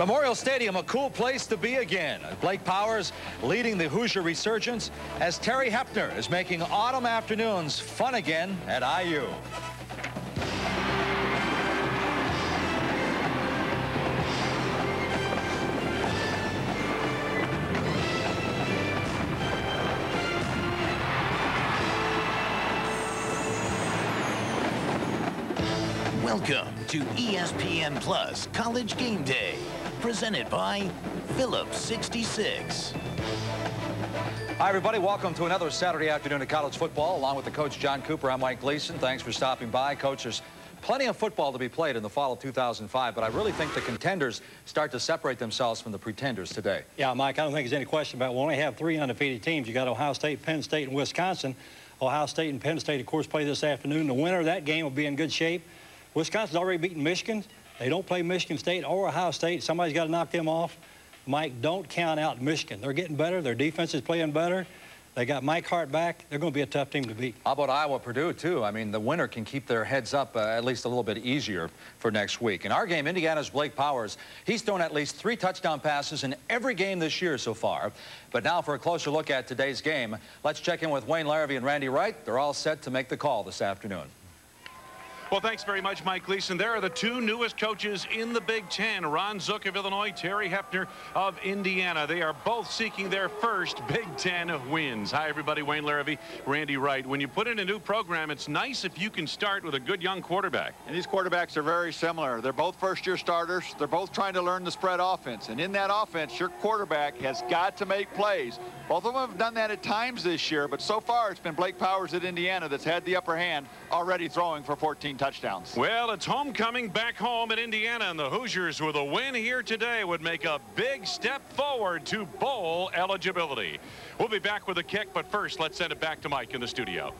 Memorial Stadium, a cool place to be again. Blake Powers leading the Hoosier resurgence as Terry Hoeppner is making autumn afternoons fun again at IU. Welcome to ESPN Plus College Game Day, presented by Phillips 66. Hi, everybody. Welcome to another Saturday afternoon of college football. Along with the coach, John Cooper, I'm Mike Gleason. Thanks for stopping by. Coach, there's plenty of football to be played in the fall of 2005, but I really think the contenders start to separate themselves from the pretenders today. Yeah, Mike, I don't think there's any question about it. We only have three undefeated teams. You got Ohio State, Penn State, and Wisconsin. Ohio State and Penn State, of course, play this afternoon. The winner of that game will be in good shape. Wisconsin's already beaten Michigan. They don't play Michigan State or Ohio State. Somebody's got to knock them off. Mike, don't count out Michigan. They're getting better. Their defense is playing better. They got Mike Hart back. They're going to be a tough team to beat. How about Iowa Purdue, too? I mean, the winner can keep their heads up uh, at least a little bit easier for next week. In our game, Indiana's Blake Powers, he's thrown at least three touchdown passes in every game this year so far. But now for a closer look at today's game, let's check in with Wayne Larrivee and Randy Wright. They're all set to make the call this afternoon. Well, thanks very much, Mike Gleason. There are the two newest coaches in the Big Ten, Ron Zook of Illinois, Terry Hoeppner of Indiana. They are both seeking their first Big Ten wins. Hi, everybody. Wayne Larrivee, Randy Wright. When you put in a new program, it's nice if you can start with a good young quarterback. And these quarterbacks are very similar. They're both first-year starters. They're both trying to learn the spread offense. And in that offense, your quarterback has got to make plays. Both of them have done that at times this year, but so far it's been Blake Powers at Indiana that's had the upper hand, already throwing for 14 touchdowns. Well, it's homecoming back home in Indiana, and the Hoosiers with a win here today would make a big step forward to bowl eligibility. We'll be back with a kick, but first, let's send it back to Mike in the studio.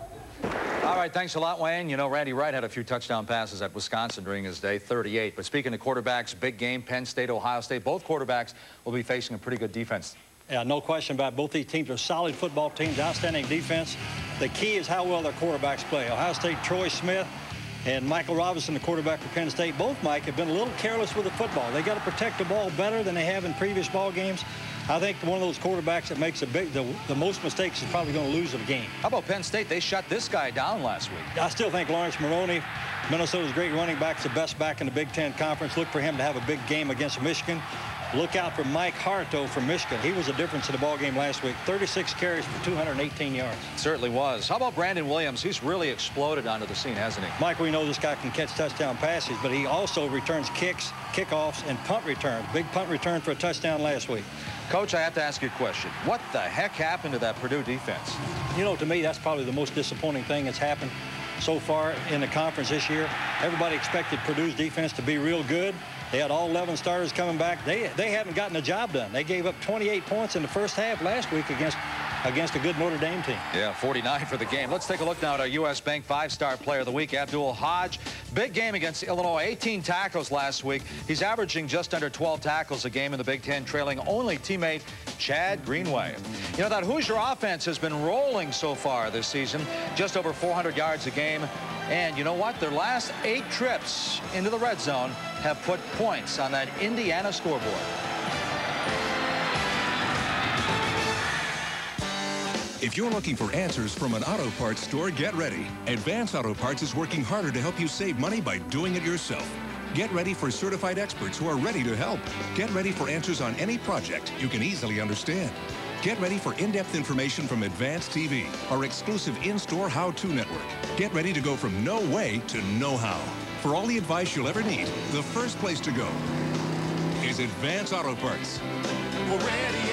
All right, thanks a lot, Wayne. You know, Randy Wright had a few touchdown passes at Wisconsin during his day, 38. But speaking of quarterbacks, big game, Penn State, Ohio State, both quarterbacks will be facing a pretty good defense. Yeah, no question about it. Both these teams are solid football teams, outstanding defense. The key is how well their quarterbacks play. Ohio State, Troy Smith, and Michael Robinson, the quarterback for Penn State, both, Mike, have been a little careless with the football. They got to protect the ball better than they have in previous ball games. I think one of those quarterbacks that makes big, the, the, most mistakes is probably going to lose the game. How about Penn State? They shut this guy down last week. I still think Laurence Maroney, Minnesota's great running back, is the best back in the Big Ten Conference. Look for him to have a big game against Michigan. Look out for Mike Hart, though, from Michigan. He was a difference in the ball game last week. 36 carries for 218 yards. Certainly was. How about Brandon Williams? He's really exploded onto the scene, hasn't he? Mike, we know this guy can catch touchdown passes, but he also returns kicks, kickoffs, and punt returns. Big punt return for a touchdown last week. Coach, I have to ask you a question. What the heck happened to that Purdue defense? You know, to me, that's probably the most disappointing thing that's happened so far in the conference this year. Everybody expected Purdue's defense to be real good. They had all 11 starters coming back. They they haven't gotten the job done. They gave up 28 points in the first half last week against against a good Notre Dame team. Yeah, 49 for the game. Let's take a look now at our U.S. Bank five-star player of the week, Abdul Hodge. Big game against Illinois, 18 tackles last week. He's averaging just under 12 tackles a game in the Big Ten, trailing only teammate Chad Greenway. You know, that Hoosier offense has been rolling so far this season, just over 400 yards a game. And you know what? Their last eight trips into the red zone have put points on that Indiana scoreboard. If you're looking for answers from an auto parts store, get ready. Advance Auto Parts is working harder to help you save money by doing it yourself. Get ready for certified experts who are ready to help. Get ready for answers on any project you can easily understand. Get ready for in-depth information from Advanced TV, our exclusive in-store how-to network. Get ready to go from no way to know how. For all the advice you'll ever need, the first place to go is Advance Auto Parts. We're ready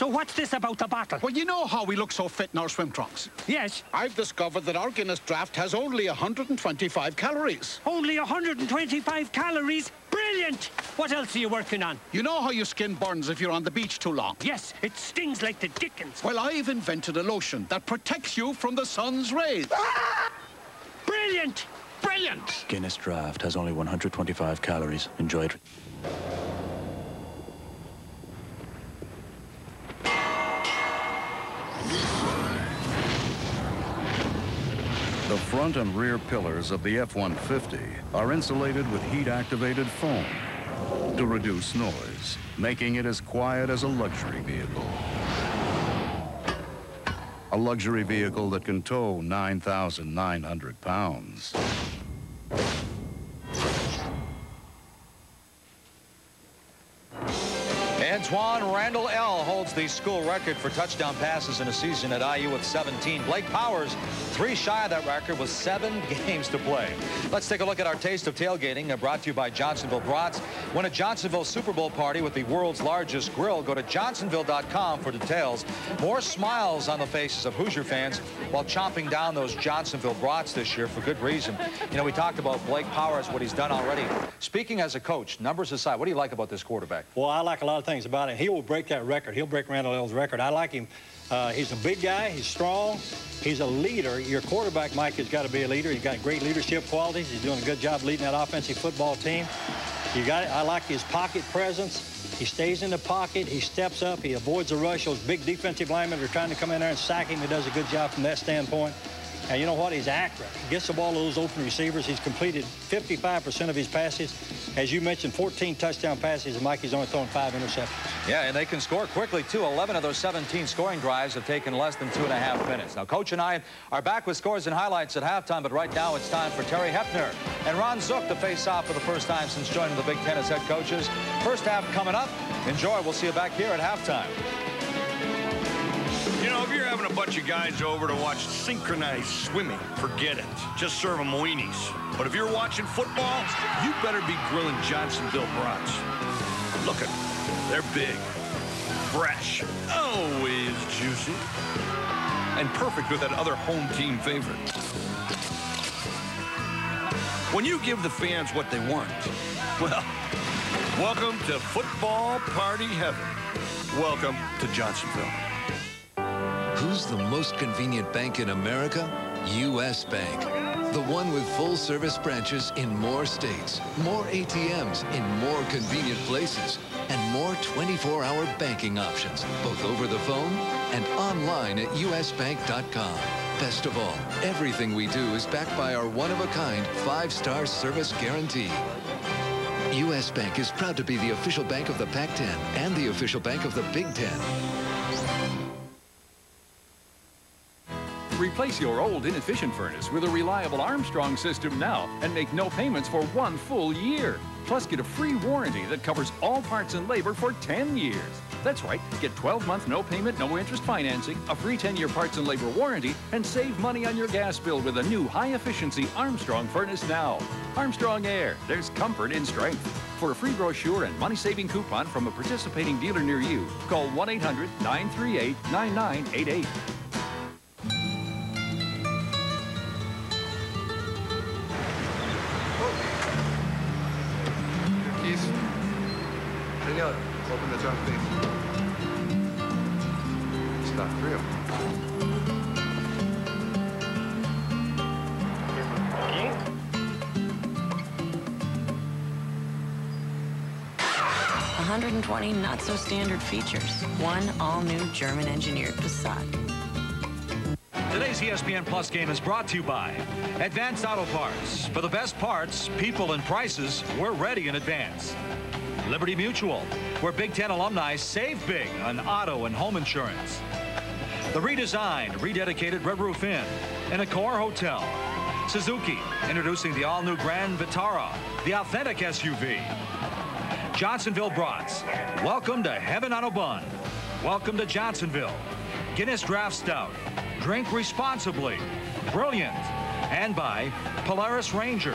So what's this about the bottle? Well, you know how we look so fit in our swim trunks. Yes. I've discovered that our Guinness draft has only 125 calories. Only 125 calories? Brilliant! What else are you working on? You know how your skin burns if you're on the beach too long? Yes, it stings like the dickens. Well, I've invented a lotion that protects you from the sun's rays. Ah! Brilliant! Brilliant! Guinness Draft has only 125 calories. Enjoy it. The front and rear pillars of the F-150 are insulated with heat-activated foam to reduce noise, making it as quiet as a luxury vehicle. A luxury vehicle that can tow 9,900 pounds. Antwaan Randle El holds the school record for touchdown passes in a season at IU with 17. Blake Powers, three shy of that record with seven games to play. Let's take a look at our taste of tailgating, uh, brought to you by Johnsonville Brats. Win a Johnsonville Super Bowl party with the world's largest grill. Go to johnsonville.com for details. More smiles on the faces of Hoosier fans while chomping down those Johnsonville Brats this year for good reason. You know, we talked about Blake Powers, what he's done already. Speaking as a coach, numbers aside, what do you like about this quarterback? Well, I like a lot of things about him. He will break that record. He'll break Randle El's record. I like him. Uh, he's a big guy. He's strong. He's a leader. Your quarterback, Mike, has got to be a leader. He's got great leadership qualities. He's doing a good job leading that offensive football team. You got it. I like his pocket presence. He stays in the pocket. He steps up. He avoids the rush. Those big defensive linemen are trying to come in there and sack him. He does a good job from that standpoint. And you know what? He's accurate. He gets the ball to those open receivers. He's completed 55% of his passes. As you mentioned, 14 touchdown passes, and Mikey's only thrown five interceptions. Yeah, and they can score quickly, too. 11 of those 17 scoring drives have taken less than two and a half minutes. Now, Coach and I are back with scores and highlights at halftime, but right now it's time for Terry Hoeppner and Ron Zook to face off for the first time since joining the Big Ten as head coaches. First half coming up. Enjoy. We'll see you back here at halftime. You know, if you're having a bunch of guys over to watch synchronized swimming, forget it. Just serve them weenies. But if you're watching football, you better be grilling Johnsonville brats. Look at them. They're big, fresh, always juicy, and perfect with that other home team favorite. When you give the fans what they want, well, welcome to football party heaven. Welcome to Johnsonville. Who's the most convenient bank in America? U.S. Bank. The one with full service branches in more states, more ATMs in more convenient places, and more 24 hour banking options, both over the phone and online at usbank.com. Best of all, everything we do is backed by our one of a kind five star service guarantee. U.S. Bank is proud to be the official bank of the Pac 10 and the official bank of the Big Ten. Replace your old inefficient furnace with a reliable Armstrong system now and make no payments for one full year. Plus, get a free warranty that covers all parts and labor for 10 years. That's right, get 12 month no payment, no interest financing, a free 10 year parts and labor warranty, and save money on your gas bill with a new high efficiency Armstrong furnace now. Armstrong Air, there's comfort in strength. For a free brochure and money saving coupon from a participating dealer near you, call 1 800 938 9988. Not-so-standard features. One all-new German-engineered Passat. Today's ESPN Plus game is brought to you by Advance Auto Parts. For the best parts, people, and prices, we're ready in advance. Liberty Mutual, where Big Ten alumni save big on auto and home insurance. The redesigned, rededicated Red Roof Inn and Accor Hotel. Suzuki, introducing the all-new Grand Vitara, the authentic SUV. Johnsonville Brats, welcome to Heaven on a Bun. Welcome to Johnsonville. Guinness Draft Stout. Drink responsibly. Brilliant. And by Polaris Ranger.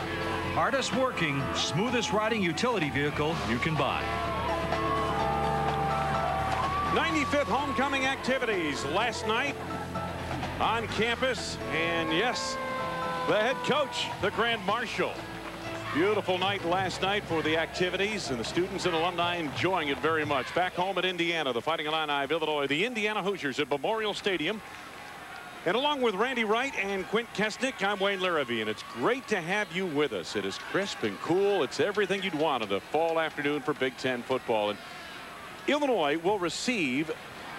Hardest working, smoothest riding utility vehicle you can buy. 95th homecoming activities last night on campus. And yes, the head coach, the Grand Marshal. Beautiful night last night for the activities and the students and alumni enjoying it very much. Back home at Indiana, the Fighting Illini of Illinois, the Indiana Hoosiers at Memorial Stadium. And along with Randy Wright and Quint Kessenich, I'm Wayne Larrivee, and it's great to have you with us. It is crisp and cool. It's everything you'd want on a fall afternoon for Big Ten football. And Illinois will receive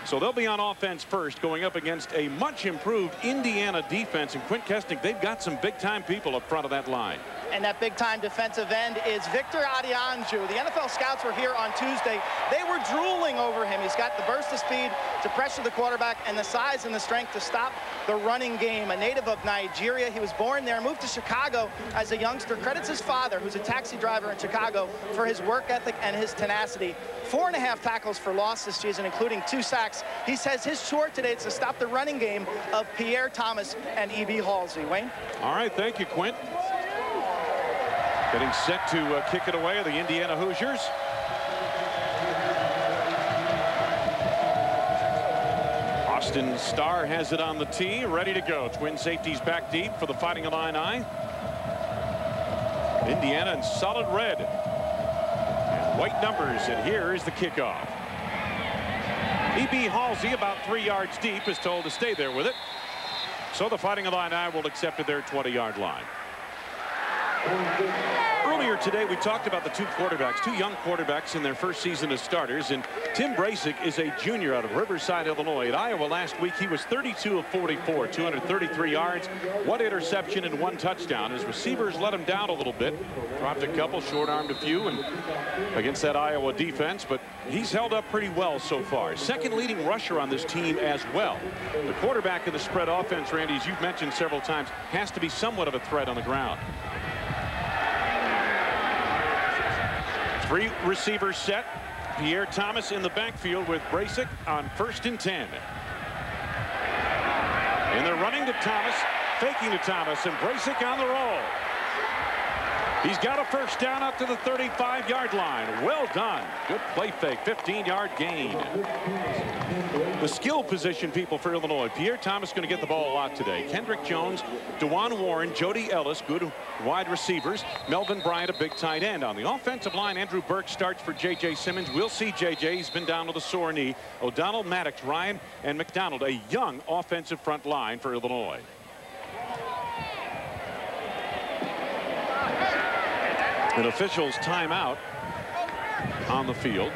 So they'll be on offense first, going up against a much improved Indiana defense. And Quint Kessenich, they've got some big-time people up front of that line. And that big-time defensive end is Victor Adeyanju. The NFL scouts were here on Tuesday. They were drooling over him. He's got the burst of speed to pressure the quarterback and the size and the strength to stop the running game. A native of Nigeria. He was born there, moved to Chicago as a youngster. Credits his father, who's a taxi driver in Chicago, for his work ethic and his tenacity. Four and a half tackles for loss this season, including two sacks. He says his chore today is to stop the running game of Pierre Thomas and E.B. Halsey. Wayne? All right, thank you, Quint. Getting set to uh, kick it away, the Indiana Hoosiers. Austin Starr has it on the tee, ready to go. Twin safeties back deep for the Fighting Illini. Indiana in solid red. And white numbers, and here is the kickoff. E.B. Halsey, about three yards deep, is told to stay there with it. So the Fighting Illini will accept at their 20-yard line. Earlier today, we talked about the two quarterbacks, two young quarterbacks in their first season as starters. And Tim Brasic is a junior out of Riverside, Illinois. At Iowa last week, he was 32 of 44, 233 yards, one interception, and one touchdown. His receivers let him down a little bit, dropped a couple, short-armed a few, and against that Iowa defense. But he's held up pretty well so far. Second leading rusher on this team as well. The quarterback in the spread offense, Randy, as you've mentioned several times, has to be somewhat of a threat on the ground. Three receivers set. Pierre Thomas in the backfield with Brasic on first and 10. And they're running to Thomas, faking to Thomas, and Brasic on the roll. He's got a first down up to the 35-yard line. Well done. Good play fake. 15-yard gain. The skill position people for Illinois. Pierre Thomas going to get the ball a lot today. Kendrick Jones, DaJuan Warren, Jody Ellis, good wide receivers. Melvin Bryant, a big tight end. On the offensive line, Andrew Burke starts for J.J. Simmons. We'll see J.J. He's been down with a sore knee. O'Donnell, Maddox, Ryan, and McDonald, a young offensive front line for Illinois. An official's timeout on the field.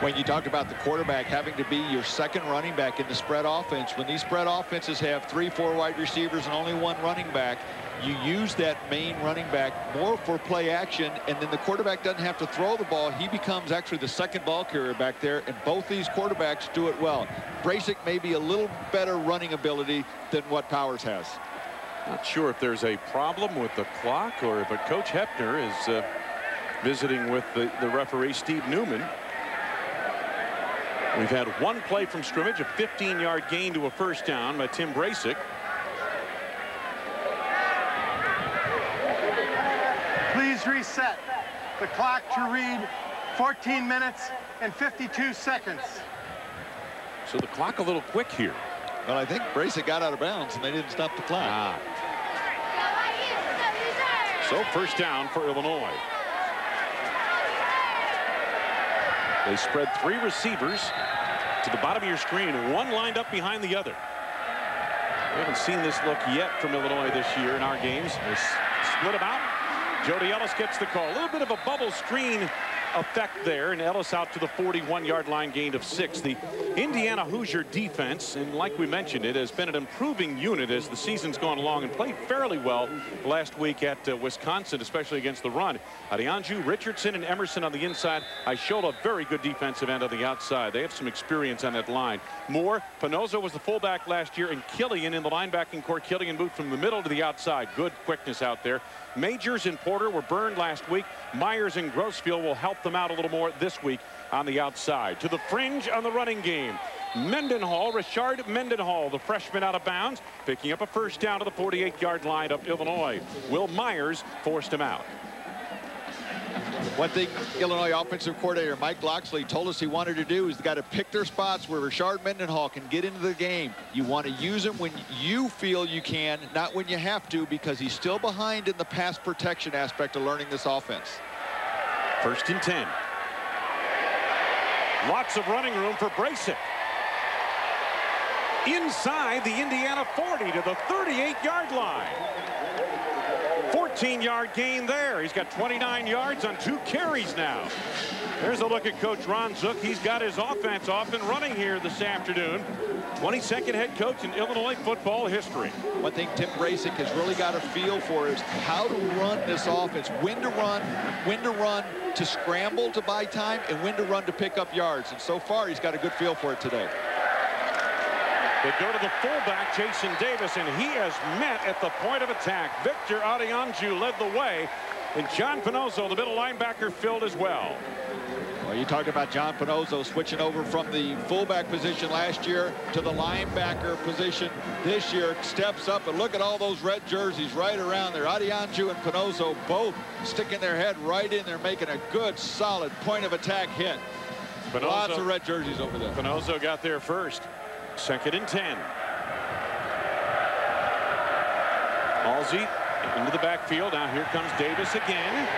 When you talked about the quarterback having to be your second running back in the spread offense, when these spread offenses have three, four wide receivers and only one running back, you use that main running back more for play action, and then the quarterback doesn't have to throw the ball. He becomes actually the second ball carrier back there, and both these quarterbacks do it well. Brasic may be a little better running ability than what Powers has. Not sure if there's a problem with the clock or if a Coach Hoeppner is uh, visiting with the, the referee, Steve Newman. We've had one play from scrimmage, a 15-yard gain to a first down by Tim Brasic. Please reset the clock to read 14 minutes and 52 seconds. So the clock a little quick here. Well, I think Brasic got out of bounds and they didn't stop the clock. Ah. So first down for Illinois. They spread three receivers to the bottom of your screen, one lined up behind the other. We haven't seen this look yet from Illinois this year in our games. They split them out. Jody Ellis gets the call. A little bit of a bubble screen effect there, and Ellis out to the 41-yard line, gain of six. The Indiana Hoosier defense, and like we mentioned, it has been an improving unit as the season's gone along and played fairly well last week at uh, Wisconsin, especially against the run. Adeyanju, Richardson, and Emerson on the inside. I showed a very good defensive end on the outside. They have some experience on that line. Moore, Panozzo was the fullback last year, and Killian in the linebacking core. Killian moved from the middle to the outside. Good quickness out there. Majors and Porter were burned last week. Myers and Grossfield will help them out a little more this week on the outside. To the fringe on the running game. Mendenhall, Rashard Mendenhall, the freshman out of bounds, picking up a first down to the 48-yard line of Illinois. Will Myers forced him out. One thing Illinois offensive coordinator Mike Locksley told us he wanted to do is got to pick their spots where Rashard Mendenhall can get into the game. You want to use him when you feel you can, not when you have to, because he's still behind in the pass protection aspect of learning this offense. First and 10. Lots of running room for Brasic. Inside the Indiana 40 to the 38-yard line. 13-yard gain there. He's got 29 yards on two carries now. There's a look at Coach Ron Zook. He's got his offense off and running here this afternoon. 22nd head coach in Illinois football history. One thing Tim Brasic has really got a feel for is how to run this offense, when to run, when to run to scramble to buy time, and when to run to pick up yards. And so far, he's got a good feel for it today. They go to the fullback, Jason Davis, and he has met at the point of attack. Victor Adeyanju led the way, and John Panozzo, the middle linebacker, filled as well. Well, you talked about John Panozzo switching over from the fullback position last year to the linebacker position this year. Steps up, and look at all those red jerseys right around there. Adeyanju and Panozzo both sticking their head right in there, making a good, solid point of attack hit. Panozzo, Lots of red jerseys over there. Panozzo got there first. Second and 10. Halsey into the backfield. Now here comes Davis again.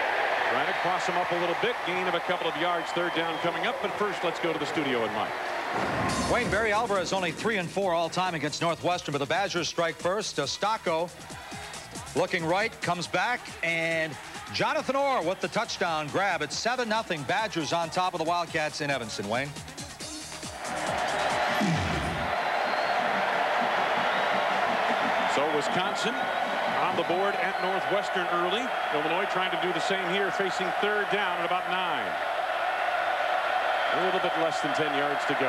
Trying to cross him up a little bit. Gain of a couple of yards. Third down coming up. But first, let's go to the studio and Mike. Wayne Barry Alvarez only 3 and 4 all time against Northwestern, but the Badgers strike first. Stocco looking right, comes back, and Jonathan Orr with the touchdown grab. It's 7-0 Badgers on top of the Wildcats in Evanston. Wayne. So Wisconsin on the board at Northwestern early. Illinois trying to do the same here, facing third down at about nine. A little bit less than 10 yards to go.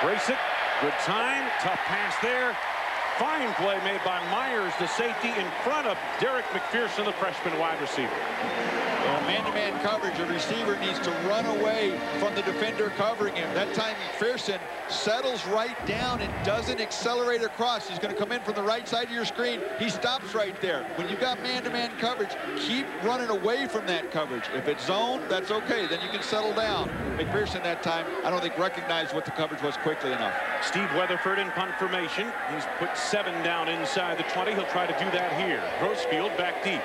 Brace it. Good time. Tough pass there. Fine play made by Myers, the safety, in front of Derek McPherson, the freshman wide receiver. Well, man-to-man -man coverage, a receiver needs to run away from the defender covering him. That time, McPherson settles right down and doesn't accelerate across. He's going to come in from the right side of your screen. He stops right there. When you've got man-to-man -man coverage, keep running away from that coverage. If it's zone, that's okay. Then you can settle down. McPherson that time, I don't think recognized what the coverage was quickly enough. Steve Weatherford in punt formation. He's put seven down inside the 20. He'll try to do that here. Grossfield back deep.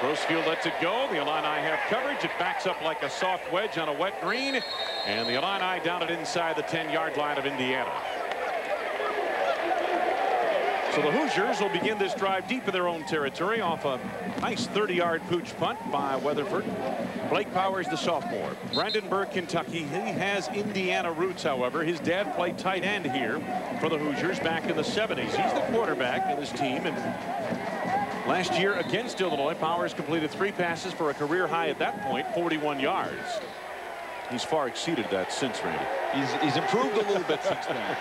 Grossfield lets it go. The Illini have coverage. It backs up like a soft wedge on a wet green. And the Illini down it inside the 10-yard line of Indiana. So the Hoosiers will begin this drive deep in their own territory off a nice 30-yard pooch punt by Weatherford. Blake Powers, the sophomore. Brandenburg, Kentucky. He has Indiana roots, however. His dad played tight end here for the Hoosiers back in the 70s. He's the quarterback of his team. And last year against Illinois, Powers completed three passes for a career high at that point, 41 yards. He's far exceeded that since, Randy. He's, he's improved a little bit since then.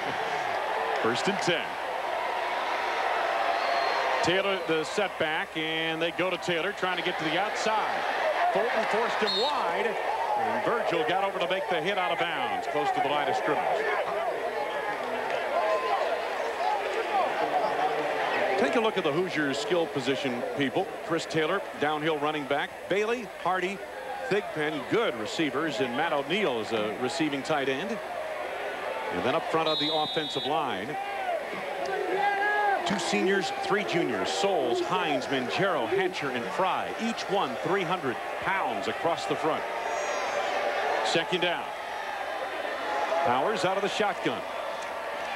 First and 10. Taylor the setback and they go to Taylor trying to get to the outside. Fulton forced him wide and Virgil got over to make the hit out of bounds close to the line of scrimmage. Take a look at the Hoosiers skill position people. Chris Taylor downhill running back. Bailey, Hardy, Thigpen good receivers and Matt O'Neill is a receiving tight end. And then up front on the offensive line Two seniors, three juniors, Souls, Hines, Manjero, Hatcher, and Fry. Each one 300 pounds across the front. Second down. Powers out of the shotgun.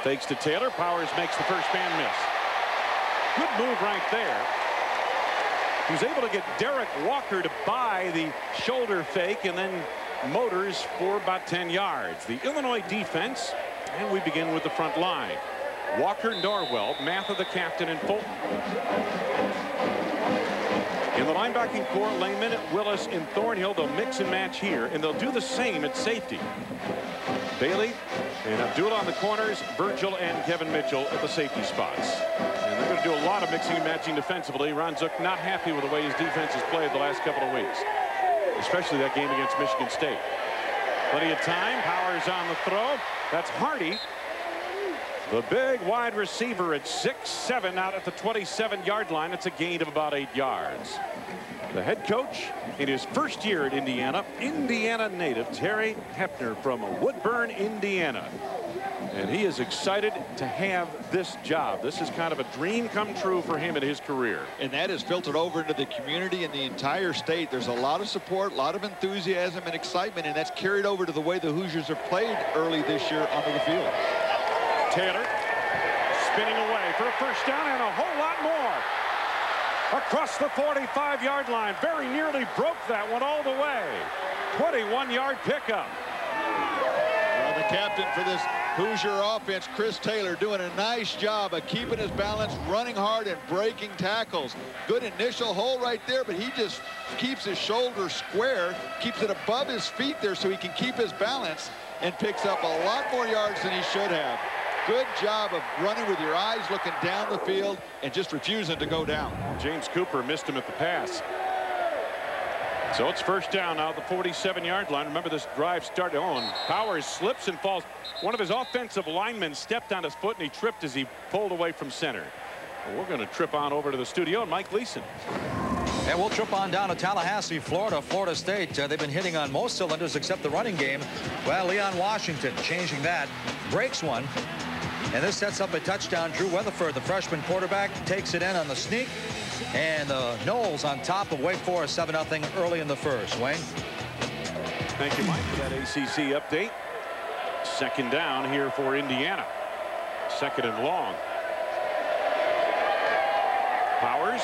Fakes to Taylor. Powers makes the first man miss. Good move right there. He was able to get Derek Walker to buy the shoulder fake and then motors for about 10 yards. The Illinois defense, and we begin with the front line. Walker, Norwell, Matha, the captain, and Fulton. In the linebacking core, Leman, Willis, and Thornhill, they'll mix and match here, and they'll do the same at safety. Bailey and Abdullah on the corners, Virgil and Kevin Mitchell at the safety spots. And they're going to do a lot of mixing and matching defensively. Ron Zook not happy with the way his defense has played the last couple of weeks, especially that game against Michigan State. Plenty of time. Powers on the throw. That's Hardy the big wide receiver at 6'7 out at the 27-yard line. It's a gain of about eight yards. The head coach in his first year at Indiana, Indiana native Terry Hoeppner from Woodburn, Indiana. And he is excited to have this job. This is kind of a dream come true for him in his career. And that is filtered over into the community and the entire state. There's a lot of support, a lot of enthusiasm and excitement, and that's carried over to the way the Hoosiers have played early this year onto the field. Taylor spinning away for a first down and a whole lot more. across the 45-yard line. Very nearly broke that one all the way. 21-yard pickup. Well, the captain for this Hoosier offense, Chris Taylor, doing a nice job of keeping his balance, running hard, and breaking tackles. Good initial hole right there, but he just keeps his shoulder square, keeps it above his feet there so he can keep his balance, and picks up a lot more yards than he should have. Good job of running with your eyes looking down the field and just refusing to go down. James Cooper missed him at the pass. So it's first down now the 47-yard line. Remember, this drive started on. Powers slips and falls. One of his offensive linemen stepped on his foot, and he tripped as he pulled away from center. We're going to trip on over to the studio, and Mike Gleason. And we'll trip on down to Tallahassee, Florida, Florida State. Uh, they've been hitting on most cylinders except the running game. Well, Leon Washington changing that. Breaks one. And this sets up a touchdown. Drew Weatherford, the freshman quarterback, takes it in on the sneak. And the Noles on top of Wake Forest 7-0 early in the first. Wayne? Thank you, Mike, for that ACC update. Second down here for Indiana. Second and long. Powers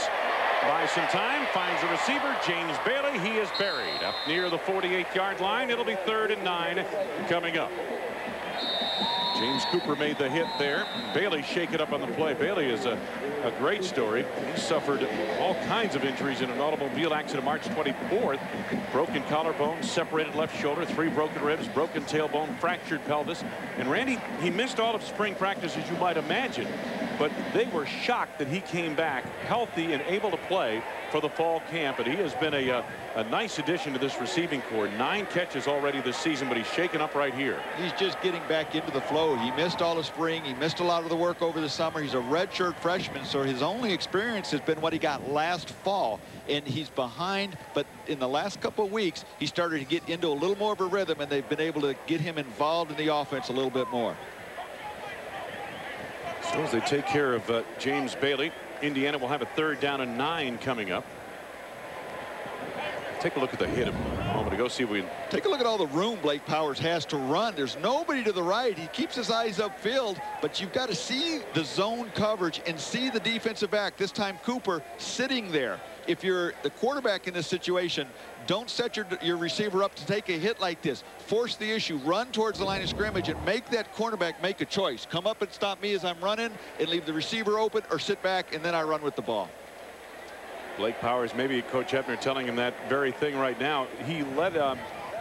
buys some time, finds a receiver, James Bailey. He is buried up near the 48-yard line. It'll be third and nine coming up. James Cooper made the hit there. Bailey shake it up on the play. Bailey is a, a great story. He suffered all kinds of injuries in an automobile accident March 24th. Broken collarbone, separated left shoulder, three broken ribs, broken tailbone, fractured pelvis. And Randy, he missed all of spring practice, as you might imagine. But they were shocked that he came back healthy and able to play for the fall camp. And he has been a, a, a nice addition to this receiving corps. Nine catches already this season, but he's shaken up right here. He's just getting back into the flow. He missed all of spring. He missed a lot of the work over the summer. He's a redshirt freshman, so his only experience has been what he got last fall. And he's behind, but in the last couple of weeks, he started to get into a little more of a rhythm, and they've been able to get him involved in the offense a little bit more. So as they take care of uh, James Bailey, Indiana will have a third down and nine coming up. Take a look at the hit a moment ago. See if we can... Take a look at all the room Blake Powers has to run. There's nobody to the right. He keeps his eyes upfield, but you've got to see the zone coverage and see the defensive back. This time Cooper sitting there. If you're the quarterback in this situation, don't set your, your receiver up to take a hit like this. Force the issue. Run towards the line of scrimmage and make that cornerback make a choice. Come up and stop me as I'm running and leave the receiver open or sit back and then I run with the ball. Blake Powers, maybe Coach Hoeppner telling him that very thing right now. He led um,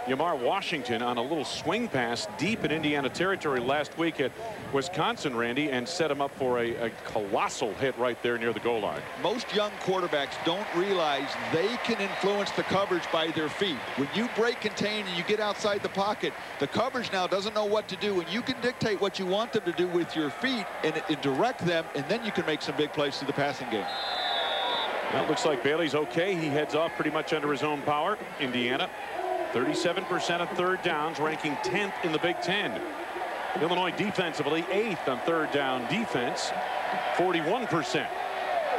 Yamar Washington on a little swing pass deep in Indiana territory last week at Wisconsin, Randy, and set him up for a, a, colossal hit right there near the goal line. Most young quarterbacks don't realize they can influence the coverage by their feet. When you break contain and you get outside the pocket, the coverage now doesn't know what to do, and you can dictate what you want them to do with your feet and, and direct them, and then you can make some big plays through the passing game. That looks like Bailey's okay. He heads off pretty much under his own power. Indiana 37% of third downs, ranking 10th in the Big Ten. Illinois defensively, 8th on third down defense, 41%.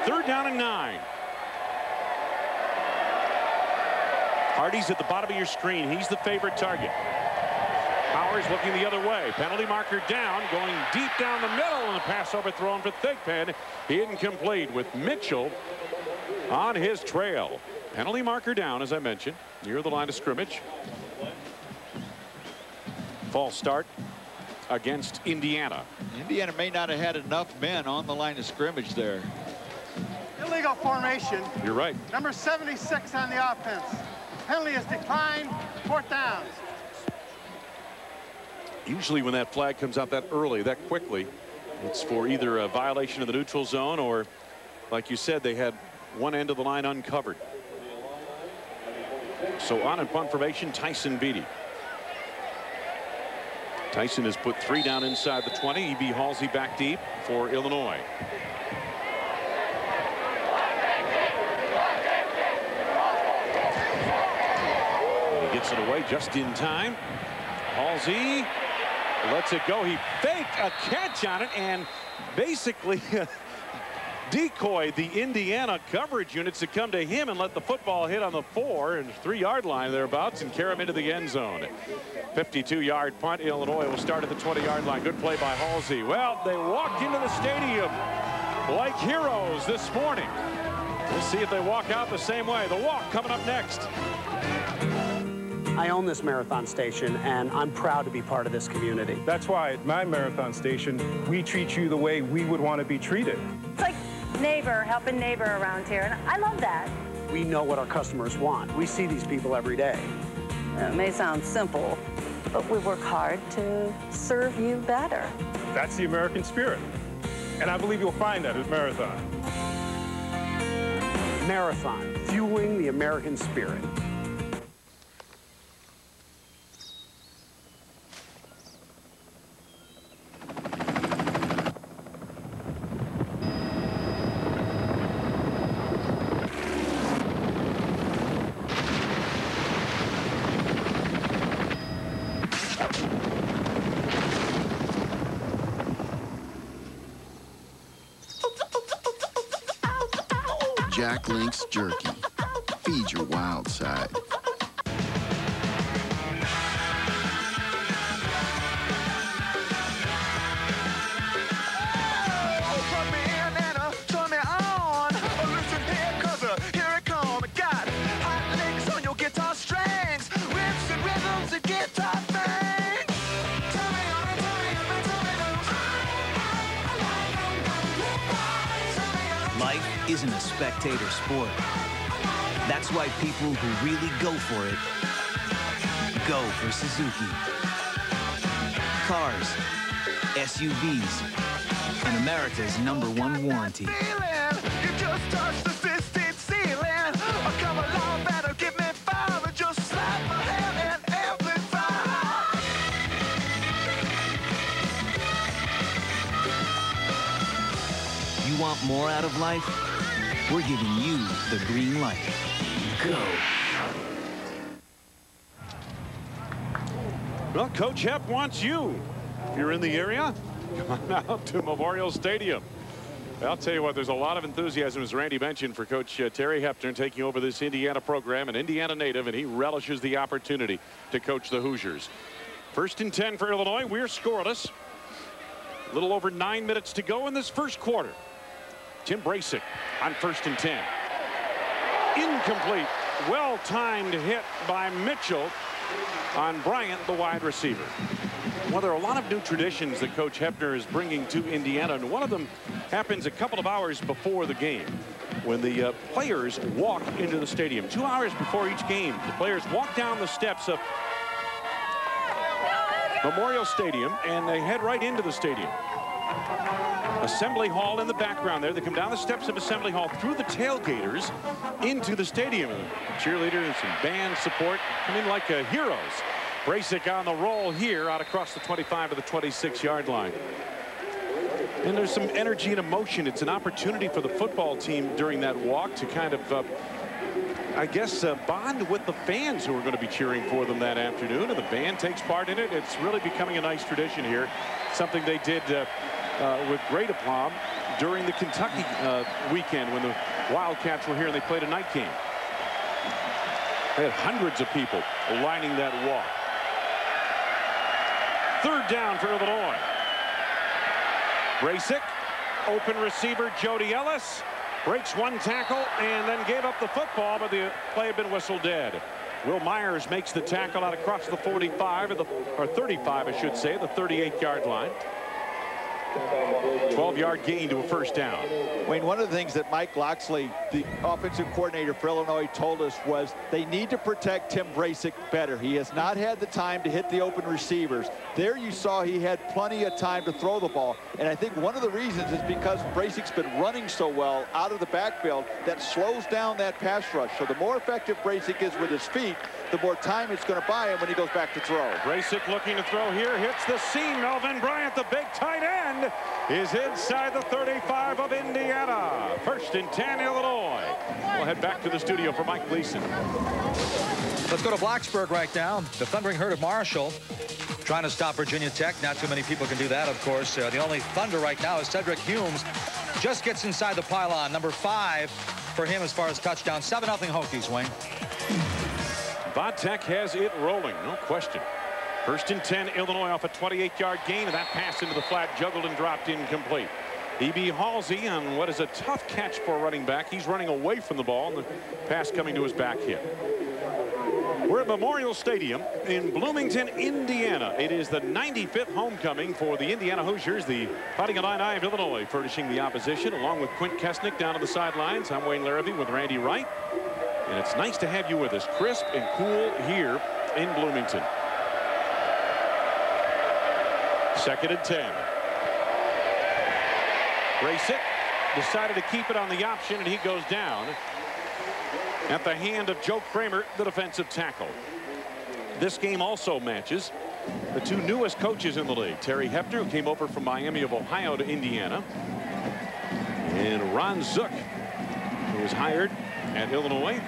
Third down and nine. Hardy's at the bottom of your screen. He's the favorite target. Powers looking the other way. Penalty marker down, going deep down the middle, and the pass overthrown for Thigpen. Incomplete with Mitchell on his trail. Penalty marker down, as I mentioned, near the line of scrimmage. False start against Indiana. Indiana may not have had enough men on the line of scrimmage there. Illegal formation. You're right. Number 76 on the offense. Penalty is declined. Fourth down. Usually when that flag comes out that early, that quickly, it's for either a violation of the neutral zone or, like you said, they had one end of the line uncovered. So on and punt formation, Tyson Beatty. Tyson has put three down inside the 20. E.B. Halsey back deep for Illinois. He gets it away just in time. Halsey lets it go. He faked a catch on it and basically decoy the Indiana coverage units to come to him and let the football hit on the four and three yard line thereabouts and carry him into the end zone. 52 yard punt. Illinois will start at the 20 yard line. Good play by Halsey. Well, they walked into the stadium like heroes this morning. We'll see if they walk out the same way. The walk coming up next. I own this marathon station, and I'm proud to be part of this community. That's why at my marathon station, we treat you the way we would want to be treated. It's like neighbor helping neighbor around here, and I love that. We know what our customers want. We see these people every day. It may sound simple, but we work hard to serve you better. That's the American spirit. And I believe you'll find that at Marathon. Marathon, fueling the American spirit. For Suzuki. Cars, SUVs, and America's number one warranty. You want more out of life? We're giving you the green light. Go. Well, Coach Hep wants you. If you're in the area, come on out to Memorial Stadium. I'll tell you what, there's a lot of enthusiasm, as Randy mentioned, for Coach uh, Terry Hoeppner taking over this Indiana program, an Indiana native, and he relishes the opportunity to coach the Hoosiers. First and 10 for Illinois. We're scoreless. A little over nine minutes to go in this first quarter. Tim Brasic on first and 10. Incomplete. Well-timed hit by Mitchell on Bryant, the wide receiver. Well, there are a lot of new traditions that Coach Hoeppner is bringing to Indiana, and one of them happens a couple of hours before the game when the uh, players walk into the stadium. Two hours before each game, the players walk down the steps of Memorial Stadium, and they head right into the stadium. Assembly Hall in the background there. They come down the steps of Assembly Hall through the tailgaters into the stadium. Cheerleaders and some band support come in like uh, heroes. Brasic on the roll here out across the 25 to the 26 yard line. And there's some energy and emotion. It's an opportunity for the football team during that walk to kind of, uh, I guess, uh, bond with the fans who are going to be cheering for them that afternoon. And the band takes part in it. It's really becoming a nice tradition here. Something they did uh, uh, with great aplomb during the Kentucky uh, weekend when the Wildcats were here and they played a night game. They had hundreds of people lining that walk. Third down for Illinois. Brasic, open receiver Jody Ellis, breaks one tackle and then gave up the football, but the play had been whistled dead. Will Myers makes the tackle out across the 45 or the or 35, I should say, the 38-yard line. 12-yard gain to a first down. Wayne, one of the things that Mike Locksley, the offensive coordinator for Illinois, told us was they need to protect Tim Brasic better. He has not had the time to hit the open receivers. There you saw he had plenty of time to throw the ball. And I think one of the reasons is because Brasic's been running so well out of the backfield that slows down that pass rush. So the more effective Brasic is with his feet, the more time it's going to buy him when he goes back to throw. Brasic looking to throw here, hits the seam. Melvin Bryant, the big tight end, is inside the 35 of Indiana. First and 10, Illinois. We'll head back to the studio for Mike Gleason. Let's go to Blacksburg right now. The Thundering Herd of Marshall trying to stop Virginia Tech. Not too many people can do that, of course. Uh, the only Thunder right now is Cedric Humes. Just gets inside the pylon. Number five for him as far as touchdown. 7-0 Hokies, Wayne. Vodtech has it rolling, no question. First and 10, Illinois off a 28-yard gain, and that pass into the flat, juggled and dropped incomplete. E.B. Halsey on what is a tough catch for a running back. He's running away from the ball, and the pass coming to his back hip. We're at Memorial Stadium in Bloomington, Indiana. It is the 95th homecoming for the Indiana Hoosiers, the Fighting Illini of Illinois, furnishing the opposition, along with Quint Kessenich down on the sidelines. I'm Wayne Larrivee with Randy Wright. And it's nice to have you with us, crisp and cool here in Bloomington. Second and 10. Brasic decided to keep it on the option, and he goes down at the hand of Joe Kramer, the defensive tackle. This game also matches the two newest coaches in the league. Terry Hoeppner, who came over from Miami of Ohio to Indiana, and Ron Zook, who was hired at Illinois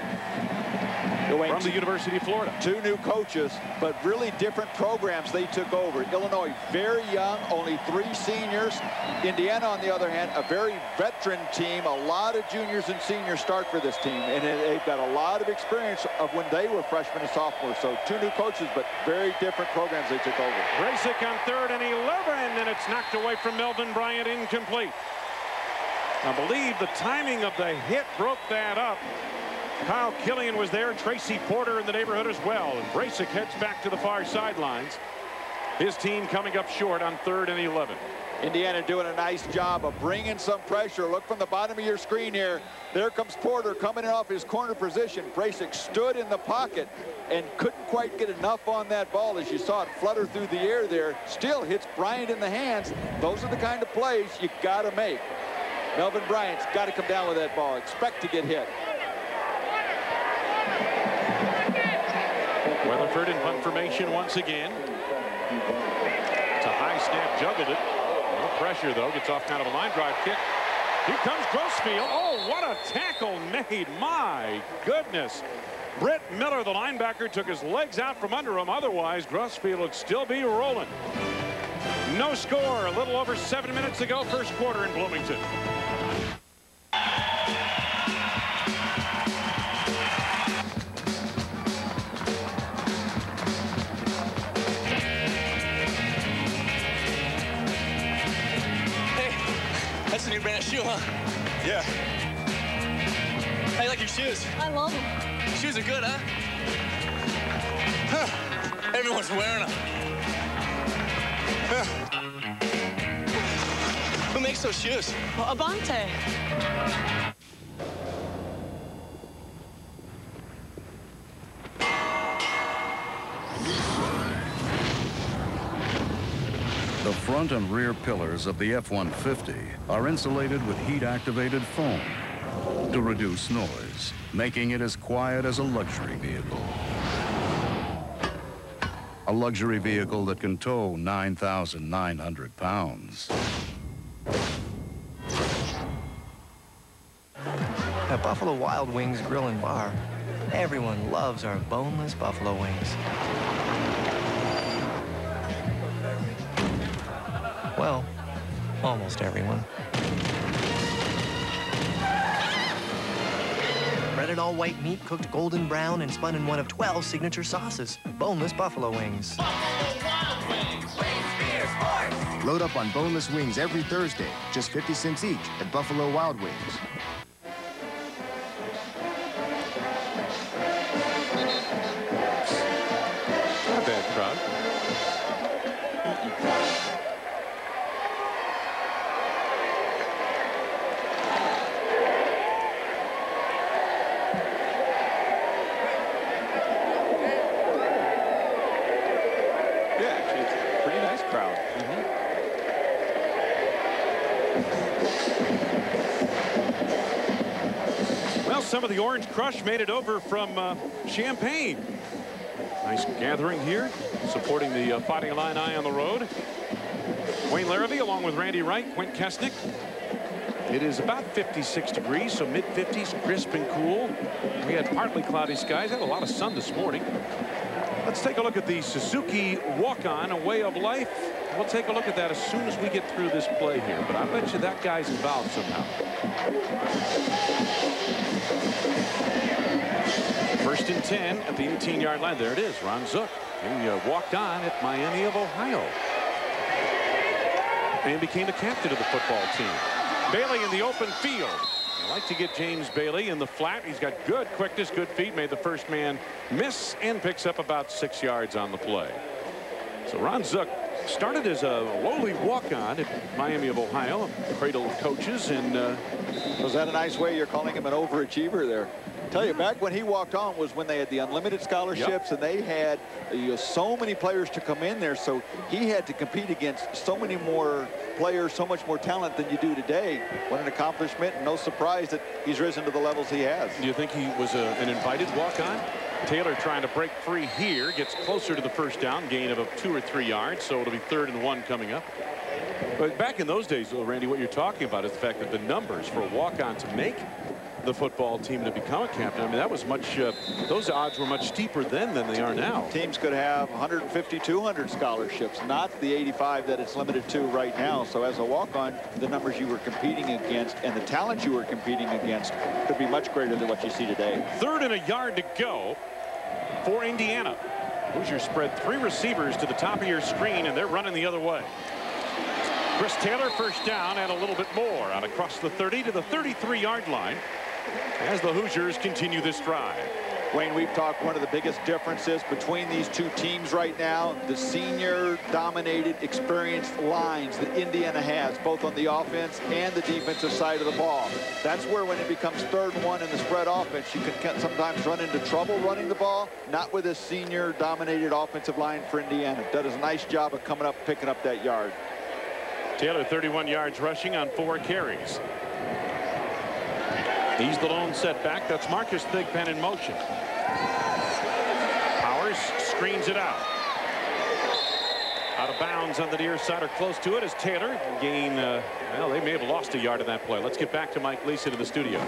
from the University of Florida. Two new coaches, but really different programs they took over. Illinois, very young, only three seniors. Indiana, on the other hand, a very veteran team. A lot of juniors and seniors start for this team, and they've got a lot of experience of when they were freshmen and sophomores. So two new coaches, but very different programs they took over. Brasic on third and 11, and it's knocked away from Melvin Bryant, incomplete. I believe the timing of the hit broke that up. Kyle Killian was there. Tracy Porter in the neighborhood as well. And Brasic heads back to the far sidelines. His team coming up short on third and 11. Indiana doing a nice job of bringing some pressure. Look from the bottom of your screen here. There comes Porter coming in off his corner position. Brasic stood in the pocket and couldn't quite get enough on that ball as you saw it flutter through the air there. Still hits Bryant in the hands. Those are the kind of plays you got to make. Melvin Bryant's got to come down with that ball. Expect to get hit. Weatherford in punt formation once again. It's a high snap, juggled it. No pressure, though. Gets off kind of a line drive kick. Here comes Grossfield. Oh, what a tackle made. My goodness. Britt Miller, the linebacker, took his legs out from under him. Otherwise, Grossfield would still be rolling. No score. A little over seven minutes ago, first quarter in Bloomington. That's brand shoe, huh? Yeah. How you like your shoes? I love them. Shoes are good, huh? huh. Everyone's wearing them. Huh. Who makes those shoes? Well, Abante. Front and rear pillars of the F-150 are insulated with heat-activated foam to reduce noise, making it as quiet as a luxury vehicle. A luxury vehicle that can tow 9,900 pounds. At Buffalo Wild Wings Grill and Bar, everyone loves our boneless buffalo wings. Almost everyone. Breaded all white meat, cooked golden brown, and spun in one of 12 signature sauces. Boneless buffalo wings. Load up on boneless wings every Thursday, just 50 cents each at Buffalo Wild Wings. Crush made it over from uh, Champaign. Nice gathering here, supporting the uh, Fighting Illini on the road. Wayne Larrivee along with Randy Wright, Quint Kessenich. It is about 56 degrees, so mid-50s, crisp and cool. We had partly cloudy skies, had a lot of sun this morning. Let's take a look at the Suzuki walk-on, a way of life. We'll take a look at that as soon as we get through this play here, but I bet you that guy's involved somehow. First and 10 at the 18-yard line. There it is, Ron Zook. He uh, walked on at Miami of Ohio and became the captain of the football team. Bailey in the open field. I like to get James Bailey in the flat. He's got good quickness, good feet. Made the first man miss and picks up about six yards on the play. So Ron Zook started as a lowly walk-on at Miami of Ohio, cradle of coaches, and uh, was that a nice way you're calling him an overachiever there? Tell you, back when he walked on was when they had the unlimited scholarships yep. and they had you know, so many players to come in there. So he had to compete against so many more players, so much more talent than you do today. What an accomplishment and no surprise that he's risen to the levels he has. Do you think he was a, an invited walk-on? Taylor trying to break free here, gets closer to the first down, gain of a two or three yards, so it'll be third and one coming up. But back in those days, uh, Randy, what you're talking about is the fact that the numbers for a walk-on to make the football team to become a captain. I mean, that was much, uh, those odds were much steeper then than they are now. Teams could have 150, 200 scholarships, not the 85 that it's limited to right now. So as a walk-on, the numbers you were competing against and the talent you were competing against could be much greater than what you see today. Third and a yard to go for Indiana. Hoosiers spread three receivers to the top of your screen, and they're running the other way. Chris Taylor first down and a little bit more out across the 30 to the 33-yard line as the Hoosiers continue this drive. Wayne, we've talked one of the biggest differences between these two teams right now, the senior dominated experienced lines that Indiana has, both on the offense and the defensive side of the ball. That's where when it becomes third and one in the spread offense, you can sometimes run into trouble running the ball, not with a senior dominated offensive line for Indiana. Does a nice job of coming up, picking up that yard. Taylor 31 yards rushing on four carries. He's the lone setback. That's Marcus Thigpen in motion. Powers screens it out. Out of bounds on the near side or close to it as Taylor gain. Uh, well, they may have lost a yard in that play. Let's get back to Mike Gleason in the studio.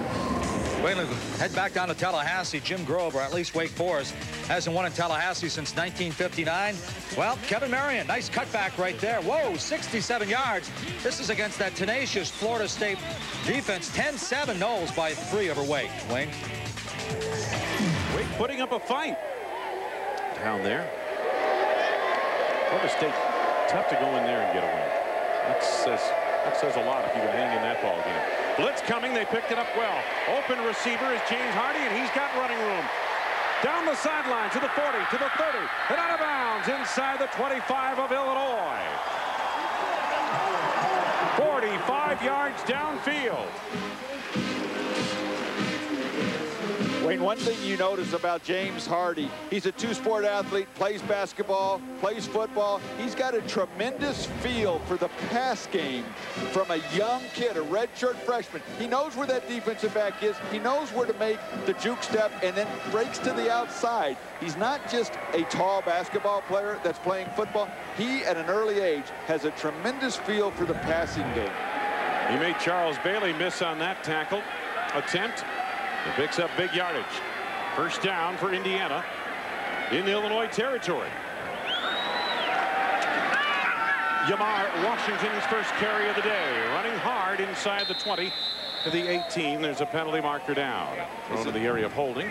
Wayland, head back down to Tallahassee. Jim Grobe, or at least Wake Forest, hasn't won in Tallahassee since 1959. Well, Kevin Marion, nice cutback right there. Whoa, 67 yards. This is against that tenacious Florida State defense. 10-7 Noles by three over Wake. Wayne. Wake putting up a fight down there. Florida State, tough to go in there and get a win. That says, that says a lot if you can hang in that ball game. Blitz coming. They picked it up well. Open receiver is James Hardy, and he's got running room. Down the sideline to the 40, to the 30, and out of bounds inside the 25 of Illinois. 45 yards downfield. Wayne, one thing you notice about James Hardy, he's a two-sport athlete, plays basketball, plays football. He's got a tremendous feel for the pass game from a young kid, a redshirt freshman. He knows where that defensive back is. He knows where to make the juke step and then breaks to the outside. He's not just a tall basketball player that's playing football. He, at an early age, has a tremendous feel for the passing game. He made Charles Bailey miss on that tackle attempt. It picks up big yardage. First down for Indiana in Illinois territory. Yamar Washington's first carry of the day. Running hard inside the 20 to the 18. There's a penalty marker down. Thrown to the area of holding.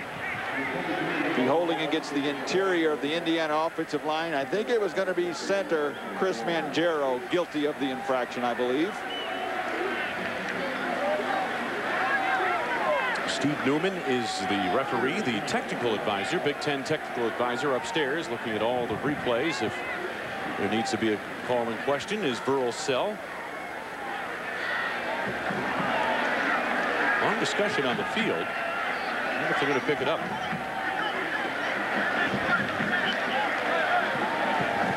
Be holding against the interior of the Indiana offensive line. I think it was going to be center Chris Mangero guilty of the infraction, I believe. Steve Newman is the referee, the technical advisor, Big Ten technical advisor upstairs, looking at all the replays. If there needs to be a call in question, is Burl Sell. Long discussion on the field. I wonder if they're going to pick it up.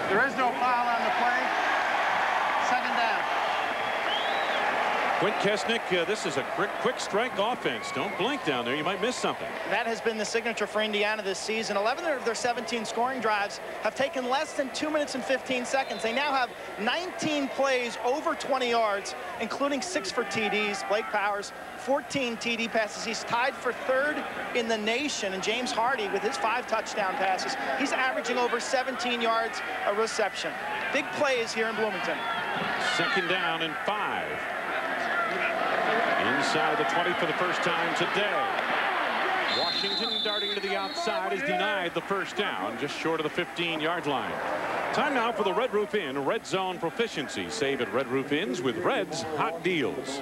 There is no foul on the play. Quint Kessenich, uh, this is a quick, quick strike offense. Don't blink down there. You might miss something. That has been the signature for Indiana this season. 11 of their 17 scoring drives have taken less than 2 minutes and 15 seconds. They now have 19 plays over 20 yards, including 6 for TDs. Blake Powers, 14 TD passes. He's tied for third in the nation. And James Hardy, with his five touchdown passes, he's averaging over 17 yards a reception. Big plays here in Bloomington. Second down and five. Inside the 20 for the first time today. Washington darting to the outside is denied the first down, just short of the 15-yard line. Time now for the Red Roof Inn Red Zone Proficiency. Save at Red Roof Inns with Red's Hot Deals.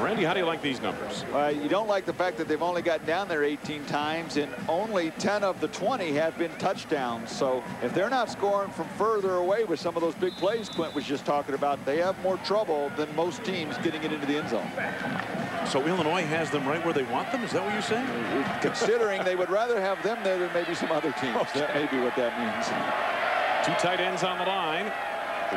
Randy, how do you like these numbers? Uh, you don't like the fact that they've only got down there 18 times and only 10 of the 20 have been touchdowns. So if they're not scoring from further away with some of those big plays Quint was just talking about, they have more trouble than most teams getting it into the end zone. So Illinois has them right where they want them? Is that what you're saying? Considering they would rather have them there than maybe some other teams. Okay. That may be what that means. Two tight ends on the line.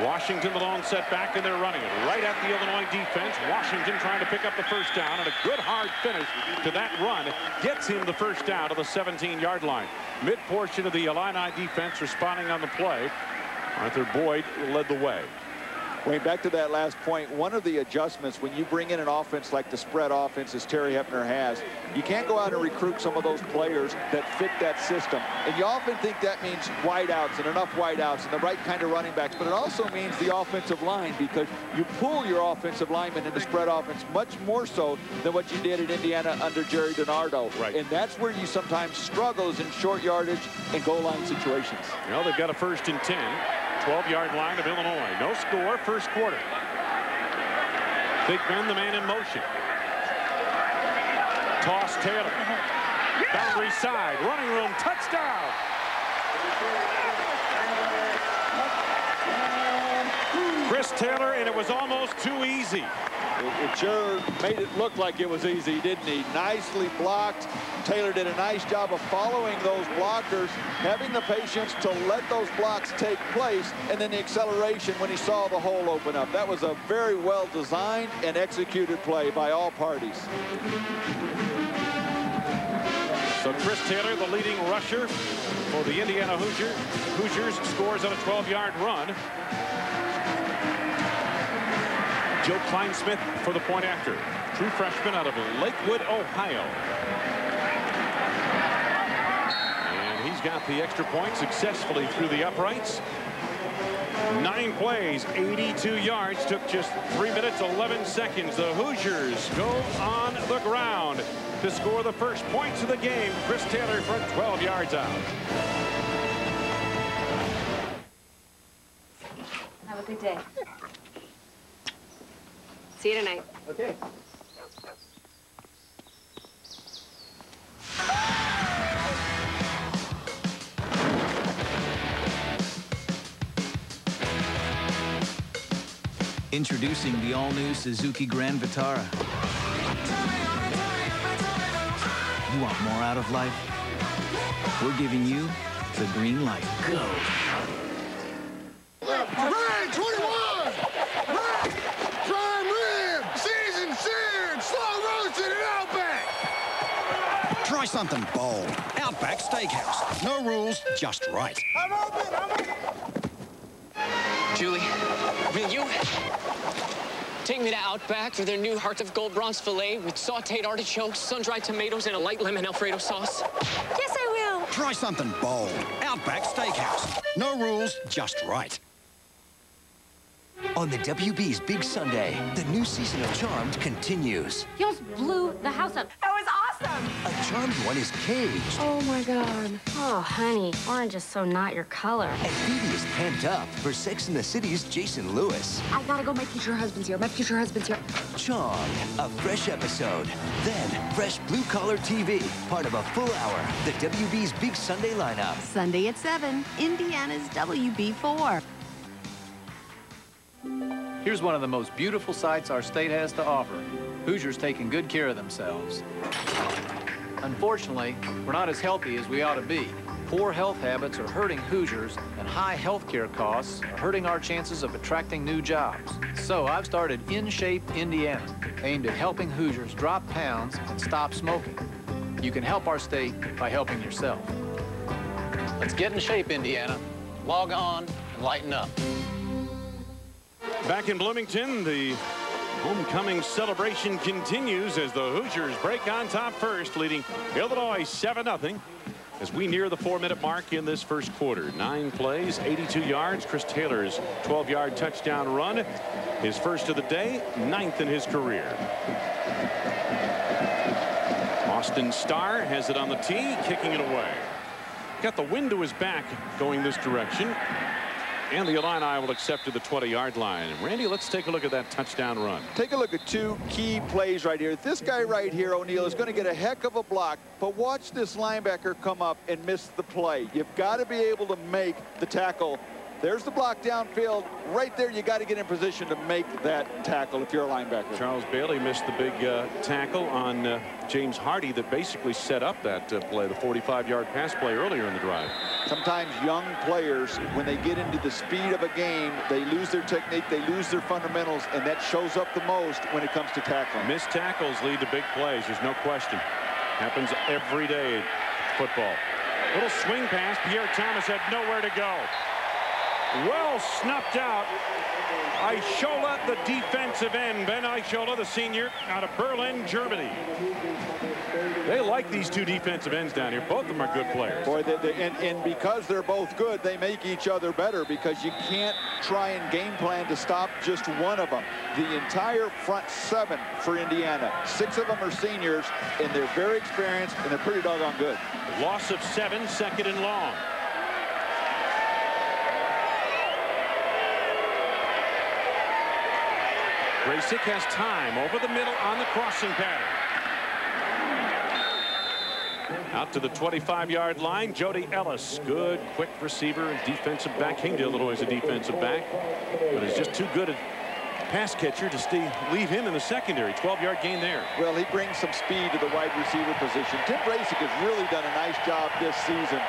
Washington the long set back, and they're running it right at the Illinois defense. Washington trying to pick up the first down, and a good hard finish to that run gets him the first down to the 17-yard line. Mid portion of the Illini defense responding on the play. Arthur Boyd led the way. Wayne, back to that last point, one of the adjustments when you bring in an offense like the spread offense as Terry Hoeppner has, you can't go out and recruit some of those players that fit that system. And you often think that means wideouts and enough wideouts and the right kind of running backs, but it also means the offensive line because you pull your offensive linemen into spread offense much more so than what you did in Indiana under Gerry DiNardo. Right. And that's where you sometimes struggle is in short yardage and goal line situations. Well, they've got a first and 10. 12-yard line of Illinois. No score, first quarter. Big Ben, the man in motion. Toss Taylor. Boundary side, running room, touchdown. Chris Taylor, and it was almost too easy. It, it sure made it look like it was easy, didn't he? Nicely blocked. Taylor did a nice job of following those blockers, having the patience to let those blocks take place, and then the acceleration when he saw the hole open up. That was a very well designed and executed play by all parties. So Chris Taylor, the leading rusher for the Indiana Hoosiers, Hoosiers scores on a 12-yard run. Joe Kleinsmith for the point after. True freshman out of Lakewood, Ohio. And he's got the extra point successfully through the uprights. Nine plays, 82 yards, took just three minutes, 11 seconds. The Hoosiers go on the ground to score the first points of the game. Chris Taylor from 12 yards out. Have a good day. See you tonight. Okay. Introducing the all-new Suzuki Grand Vitara. You want more out of life? We're giving you the green light. Go. Red 21! Red! Prime rib! Seasoned seared! Slow roasted and Outback! Try something bold. Outback Steakhouse. No rules, just right. I'm open! I'm open! Julie, will you take me to Outback for their new Heart of Gold Bronze filet with sauteed artichokes, sun-dried tomatoes, and a light lemon Alfredo sauce? Yes, I will. Try something bold. Outback Steakhouse. No rules, just right. On the WB's Big Sunday, the new season of Charmed continues. You almost blew the house up. That was awesome. A charmed one is caged. Oh, my God. Oh, honey, orange is so not your color. And Phoebe is pent up for Sex in the City's Jason Lewis. I gotta go. My future husband's here. My future husband's here. Charmed, a fresh episode. Then, fresh blue collar TV, part of a full hour. The WB's Big Sunday lineup. Sunday at 7, Indiana's WB4. Here's one of the most beautiful sights our state has to offer. Hoosiers taking good care of themselves. Unfortunately, we're not as healthy as we ought to be. Poor health habits are hurting Hoosiers, and high health care costs are hurting our chances of attracting new jobs. So I've started In Shape Indiana, aimed at helping Hoosiers drop pounds and stop smoking. You can help our state by helping yourself. Let's get in shape, Indiana. Log on and lighten up. Back in Bloomington, the homecoming celebration continues as the Hoosiers break on top first, leading Illinois 7-0 as we near the four-minute mark in this first quarter. Nine plays, 82 yards. Chris Taylor's 12-yard touchdown run, his first of the day, ninth in his career. Austin Starr has it on the tee, kicking it away. Got the wind to his back going this direction. And the Illini will accept to the 20-yard line. And Randy, let's take a look at that touchdown run. Take a look at two key plays right here. This guy right here, O'Neal, is going to get a heck of a block, but watch this linebacker come up and miss the play. You've got to be able to make the tackle there's the block downfield. Right there, you got to get in position to make that tackle if you're a linebacker. Charles Bailey missed the big uh, tackle on uh, James Hardy that basically set up that uh, play, the 45-yard pass play earlier in the drive. Sometimes young players, when they get into the speed of a game, they lose their technique, they lose their fundamentals, and that shows up the most when it comes to tackling. Missed tackles lead to big plays. There's no question. Happens every day football. Little swing pass. Pierre Thomas had nowhere to go. Well snuffed out. Ishola, the defensive end. Ben Ishola, the senior, out of Berlin, Germany. They like these two defensive ends down here. Both of them are good players. Boy, they, they, and, and because they're both good, they make each other better because you can't try and game plan to stop just one of them. The entire front seven for Indiana, six of them are seniors, and they're very experienced, and they're pretty doggone good. Loss of seven, second and long. Brasic has time over the middle on the crossing pattern. Out to the 25-yard line, Jody Ellis. Good, quick receiver and defensive back. Hinsdale, Illinois, is a defensive back, but he's just too good a pass catcher to stay, leave him in the secondary. 12-yard gain there. Well, he brings some speed to the wide receiver position. Tim Brasic has really done a nice job this season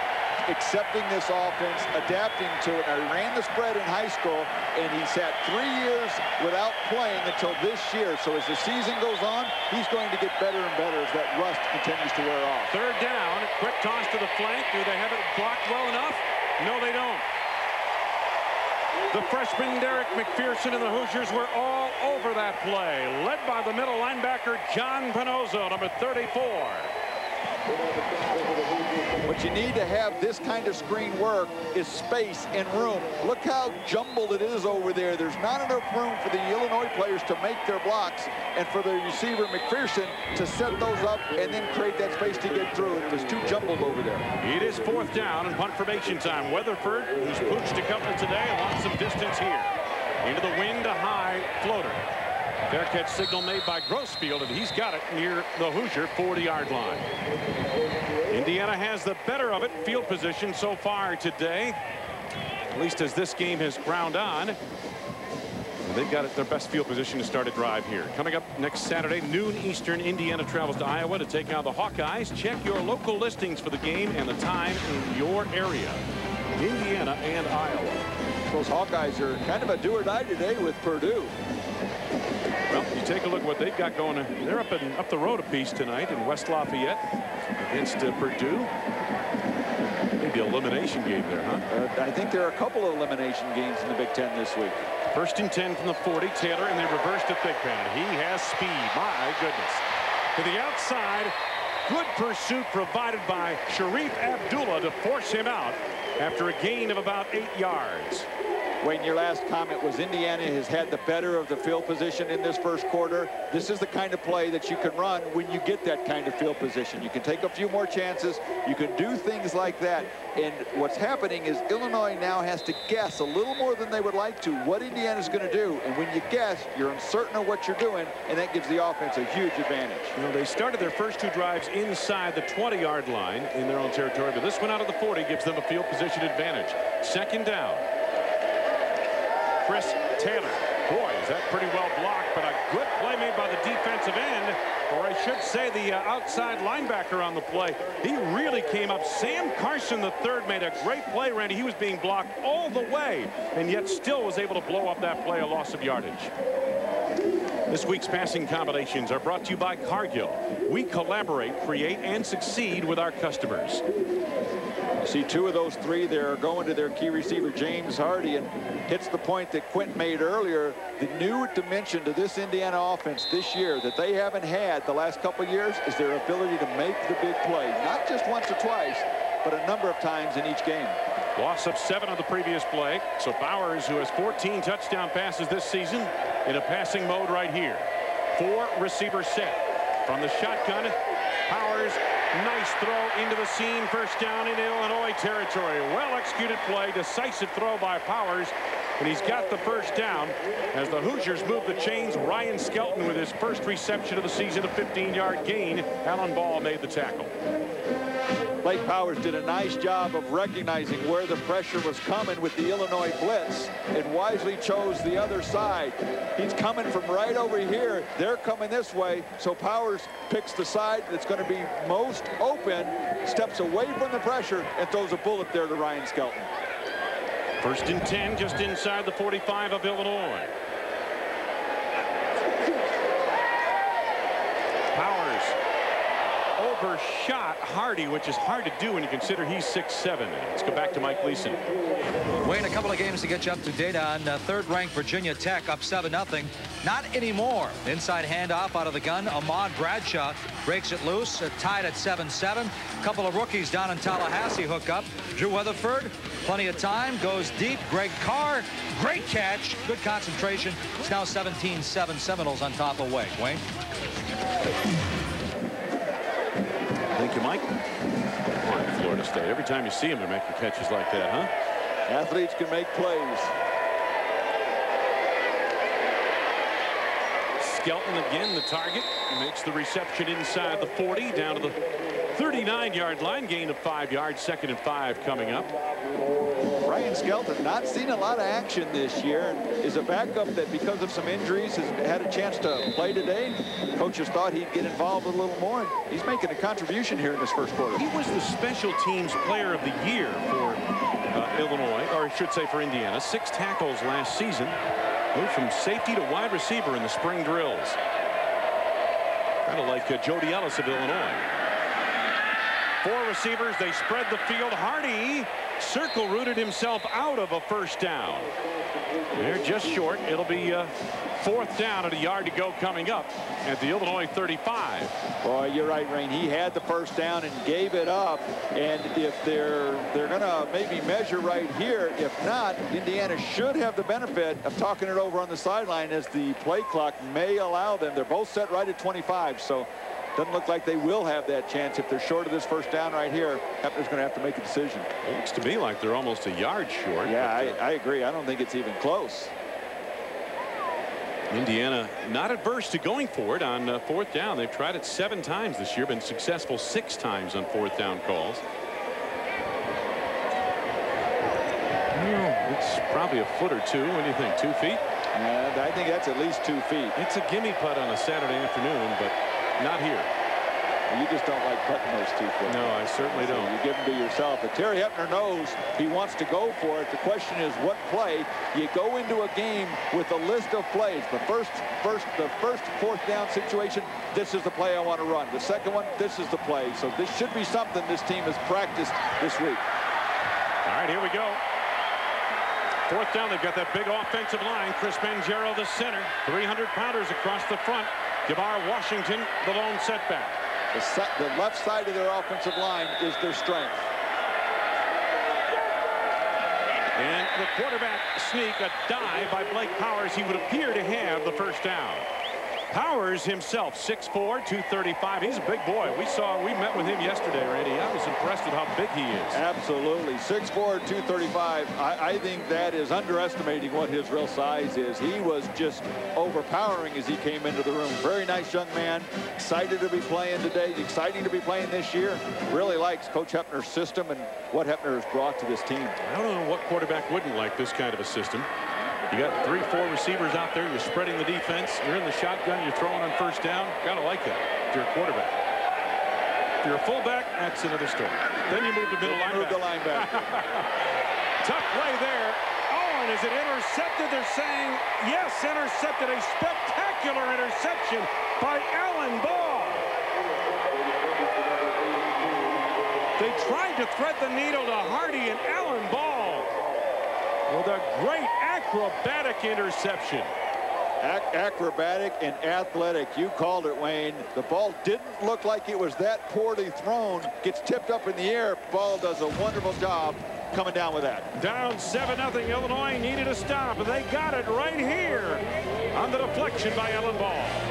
accepting this offense, adapting to it. Now, he ran the spread in high school, and he's had three years without playing until this year. So as the season goes on, he's going to get better and better as that rust continues to wear off. Third down, quick toss to the flank. Do they have it blocked well enough? No, they don't. The freshman Derek McPherson and the Hoosiers were all over that play, led by the middle linebacker John Panozzo, number 34. What you need to have this kind of screen work is space and room. Look how jumbled it is over there. There's not enough room for the Illinois players to make their blocks and for the receiver McPherson to set those up and then create that space to get through. It was too jumbled over there. It is fourth down and punt formation time. Weatherford, who's pooched a couple today, wants some distance here. Into the wind, a high floater. Fair catch signal made by Grossfield, and he's got it near the Hoosier 40-yard line. Indiana has the better of it field position so far today, at least as this game has ground on. They've got their best field position to start a drive here. Coming up next Saturday, noon Eastern, Indiana travels to Iowa to take on the Hawkeyes. Check your local listings for the game and the time in your area. Indiana and Iowa. Those Hawkeyes are kind of a do or die today with Purdue. Well, you take a look at what they've got going. They're up in up the road a piece tonight in West Lafayette against uh, Purdue. Maybe elimination game there, huh? Uh, I think there are a couple of elimination games in the Big Ten this week. First and 10 from the 40, Taylor, and they reverse to Thigpen. He has speed. My goodness. To the outside, good pursuit provided by Sharif Abdullah to force him out after a gain of about eight yards. Wayne, your last comment was Indiana has had the better of the field position in this first quarter. This is the kind of play that you can run when you get that kind of field position. You can take a few more chances. You can do things like that. And what's happening is Illinois now has to guess a little more than they would like to what Indiana's going to do. And when you guess, you're uncertain of what you're doing, and that gives the offense a huge advantage. You know, they started their first two drives inside the 20-yard line in their own territory, but this one out of the 40 gives them a field position advantage. Second down. Chris Taylor. Boy, is that pretty well blocked, but a good play made by the defensive end, or I should say the uh, outside linebacker on the play. He really came up. Sam Carson, the third, made a great play, Randy. He was being blocked all the way, and yet still was able to blow up that play, a loss of yardage. This week's passing combinations are brought to you by Cargill. We collaborate, create, and succeed with our customers. See two of those three there going to their key receiver, James Hardy, and hits the point that Quint made earlier. The new dimension to this Indiana offense this year that they haven't had the last couple years is their ability to make the big play. Not just once or twice, but a number of times in each game. Loss of seven on the previous play. So Powers, who has 14 touchdown passes this season, in a passing mode right here. Four receiver set. From the shotgun, Powers Nice throw into the seam. First down in Illinois territory. Well executed play. Decisive throw by Powers. And he's got the first down as the Hoosiers move the chains. Ryan Skelton with his first reception of the season, a 15-yard gain. Alan Ball made the tackle. Blake Powers did a nice job of recognizing where the pressure was coming with the Illinois blitz and wisely chose the other side. He's coming from right over here. They're coming this way, so Powers picks the side that's going to be most open, steps away from the pressure, and throws a bullet there to Ryan Skelton. First and 10 just inside the 45 of Illinois. Powers overshot Hardy, which is hard to do when you consider he's 6'7". Let's go back to Mike Gleason. Wayne, a couple of games to get you up to date on. Uh, Third-ranked Virginia Tech up 7-0. Not anymore. Inside handoff out of the gun. Ahmad Bradshaw breaks it loose, uh, tied at 7-7. A couple of rookies down in Tallahassee hook up. Drew Weatherford, plenty of time, goes deep. Greg Carr, great catch, good concentration. It's now 17-7 Seminoles on top of Wake. Wayne? Thank you, Mike. Florida State. Every time you see them, they're making catches like that, huh? Athletes can make plays. Skelton again, the target. Makes the reception inside the 40, down to the 39-yard line. Gain of five yards, second and five coming up. Ryan Skelton not seen a lot of action this year is a backup that because of some injuries has had a chance to play today. Coaches thought he'd get involved a little more. He's making a contribution here in this first quarter. He was the special teams player of the year for uh, Illinois, or I should say for Indiana. Six tackles last season. Moved from safety to wide receiver in the spring drills. Kind of like uh, Jody Ellis of Illinois. Four receivers, they spread the field. Hardy circle rooted himself out of a first down. They're just short. It'll be uh, fourth down and a yard to go coming up at the Illinois 35. Boy, you're right, Wayne. He had the first down and gave it up. And if they're they're going to maybe measure right here, if not, Indiana should have the benefit of talking it over on the sideline as the play clock may allow them. They're both set right at 25, so doesn't look like they will have that chance if they're short of this first down right here. Hoeppner's going to have to make a decision. It looks to me like they're almost a yard short. Yeah, I, I agree. I don't think it's even close. Indiana not adverse to going for it on uh, fourth down. They've tried it seven times this year, been successful six times on fourth down calls. It's probably a foot or two. What do you think? Two feet? Yeah, I think that's at least two feet. It's a gimme putt on a Saturday afternoon, but not here. You just don't like cutting those two foot. No, I certainly don't. You give them to yourself. But Terry Hoeppner knows he wants to go for it. The question is what play. You go into a game with a list of plays. The first, first, the first fourth down situation, this is the play I want to run. The second one, this is the play. So this should be something this team has practiced this week. All right, here we go. Fourth down, they've got that big offensive line. Chris Banjero, the center. 300 pounders across the front. Gabar Washington, the lone setback. The, set, the left side of their offensive line is their strength. And the quarterback sneak, a dive by Blake Powers. He would appear to have the first down. Powers himself, 6'4", 235. He's a big boy. We saw, we met with him yesterday, Randy. I was impressed with how big he is. Absolutely. 6'4", 235. I, I think that is underestimating what his real size is. He was just overpowering as he came into the room. Very nice young man. Excited to be playing today. Exciting to be playing this year. Really likes Coach Hoeppner's system and what Hepner has brought to this team. I don't know what quarterback wouldn't like this kind of a system. You got three, four receivers out there. You're spreading the defense. You're in the shotgun. You're throwing on first down. Gotta like that if you're a quarterback. If you're a fullback, that's another story. Then you move to middle linebacker. Move the linebacker. Tough play there. Oh, and is it intercepted? They're saying yes, intercepted. A spectacular interception by Alan Ball. They tried to thread the needle to Hardy and Alan Ball with a great acrobatic interception. Ac acrobatic and athletic. You called it, Wayne. The ball didn't look like it was that poorly thrown. Gets tipped up in the air. Ball does a wonderful job coming down with that. Down 7-0. Illinois needed a stop. And they got it right here on the deflection by Alan Ball.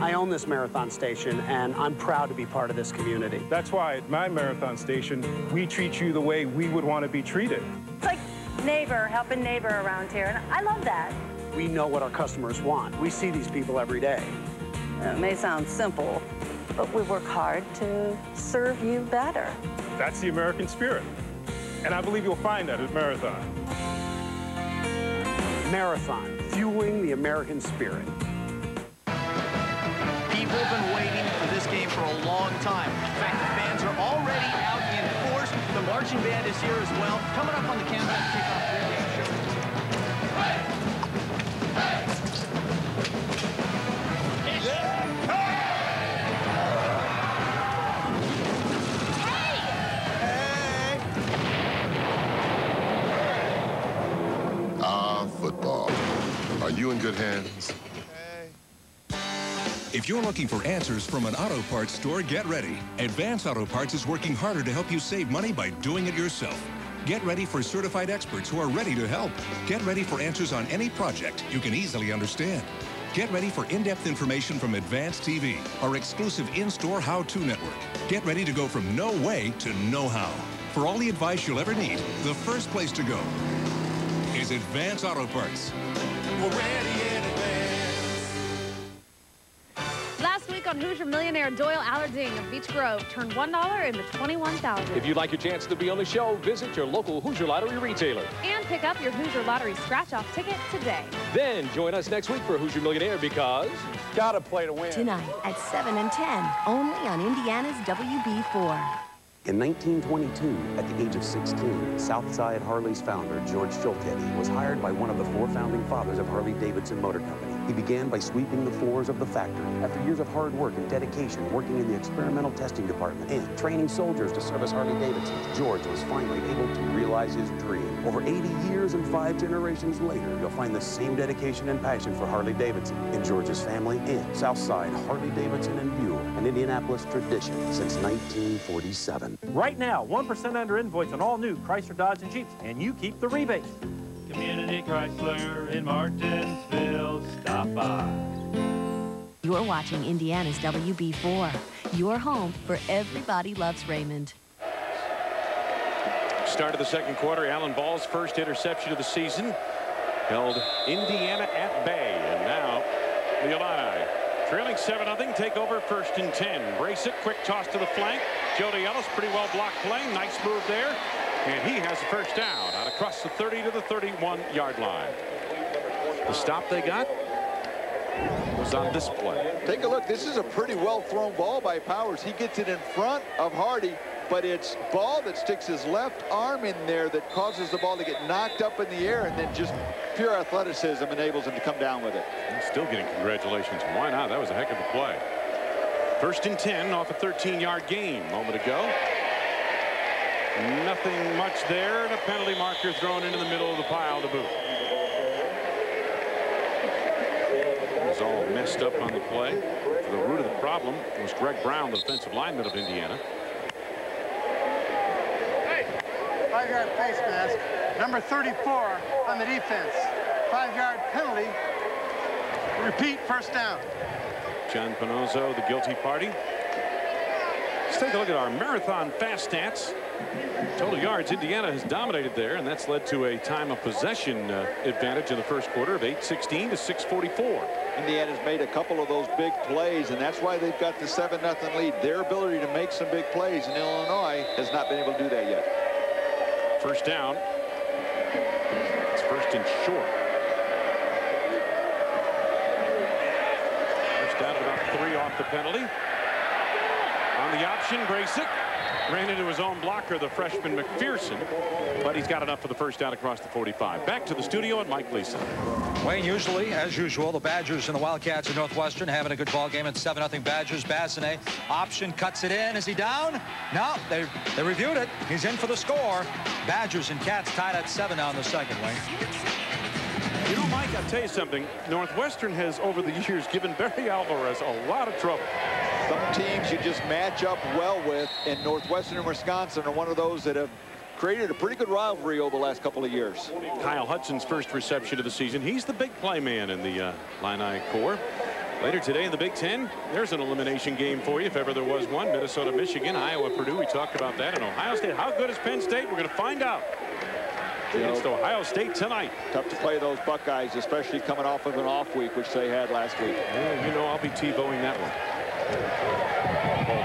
I own this marathon station, and I'm proud to be part of this community. That's why at my marathon station, we treat you the way we would want to be treated. It's like neighbor helping neighbor around here, and I love that. We know what our customers want. We see these people every day. It may sound simple, but we work hard to serve you better. That's the American spirit. And I believe you'll find that at Marathon. Marathon, fueling the American spirit. People have been waiting for this game for a long time. In fact, the fans are already out in force. The marching band is here as well. Coming up on the countdown to kick off pregame show. Ah, football. Are you in good hands? If you're looking for answers from an auto parts store, get ready. Advance Auto Parts is working harder to help you save money by doing it yourself. Get ready for certified experts who are ready to help. Get ready for answers on any project you can easily understand. Get ready for in-depth information from Advanced TV, our exclusive in-store how-to network. Get ready to go from no way to know-how. For all the advice you'll ever need, the first place to go is Advance Auto Parts. We're ready on Hoosier Millionaire, Doyle Allarding of Beech Grove turned $1 into 21000 If you'd like your chance to be on the show, visit your local Hoosier Lottery retailer. And pick up your Hoosier Lottery scratch-off ticket today. Then join us next week for Hoosier Millionaire because... Gotta play to win. Tonight at 7 and 10, only on Indiana's WB4. In 1922, at the age of 16, Southside Harley's founder, George Schultedy, was hired by one of the four founding fathers of Harley-Davidson Motor Company. He began by sweeping the floors of the factory. After years of hard work and dedication working in the experimental testing department and training soldiers to service Harley-Davidson, George was finally able to realize his dream. Over 80 years and five generations later, you'll find the same dedication and passion for Harley-Davidson in George's family and Southside Harley-Davidson and Buell, an Indianapolis tradition since 1947. Right now, 1% under invoice on all new Chrysler, Dodge, and Jeeps, and you keep the rebates. Community Chrysler in Martinsville, stop by. You're watching Indiana's WB4, your home for everybody loves Raymond. Start of the second quarter, Alan Ball's first interception of the season held Indiana at bay. And now the Illini trailing 7-0, take over first and 10. Brace it, quick toss to the flank. Jody Ellis, pretty well blocked play. Nice move there. And he has the first down out across the 30 to the 31-yard line. The stop they got was on this play. Take a look. This is a pretty well thrown ball by Powers. He gets it in front of Hardy, but it's ball that sticks his left arm in there that causes the ball to get knocked up in the air and then just pure athleticism enables him to come down with it. Still getting congratulations. Why not? That was a heck of a play. First and 10 off a 13-yard gain moment ago. Nothing much there, and a penalty marker thrown into the middle of the pile to boot. It was all messed up on the play. The root of the problem was Greg Brown, the defensive lineman of Indiana. Five-yard face mask. Number 34 on the defense. Five-yard penalty. Repeat, first down. John Panozzo, the guilty party. Let's take a look at our marathon fast stats. Total yards, Indiana has dominated there, and that's led to a time of possession uh, advantage in the first quarter of 8-16 to 6-44. Indiana's made a couple of those big plays, and that's why they've got the 7-0 lead. Their ability to make some big plays, and Illinois has not been able to do that yet. First down. It's first and short. First down at about three off the penalty. On the option, Brasic ran into his own blocker, the freshman McPherson, but he's got enough for the first down across the 45. Back to the studio and Mike Gleason. Wayne, usually, as usual, the Badgers and the Wildcats of Northwestern having a good ball game at 7-0 Badgers. Bassinet option cuts it in. Is he down? No, they, they reviewed it. He's in for the score. Badgers and Cats tied at 7 now in the second, Wayne. You know, Mike, I'll tell you something. Northwestern has, over the years, given Barry Alvarez a lot of trouble. Some teams you just match up well with, and Northwestern and Wisconsin are one of those that have created a pretty good rivalry over the last couple of years. Kyle Hudson's first reception of the season. He's the big play man in the uh, Illini core. Later today in the Big Ten, there's an elimination game for you if ever there was one. Minnesota, Michigan, Iowa, Purdue. We talked about that. And Ohio State. How good is Penn State? We're going to find out. Against Ohio State tonight. Tough to play those Buckeyes, especially coming off of an off week, which they had last week. Yeah, you know I'll be TiVoing that one.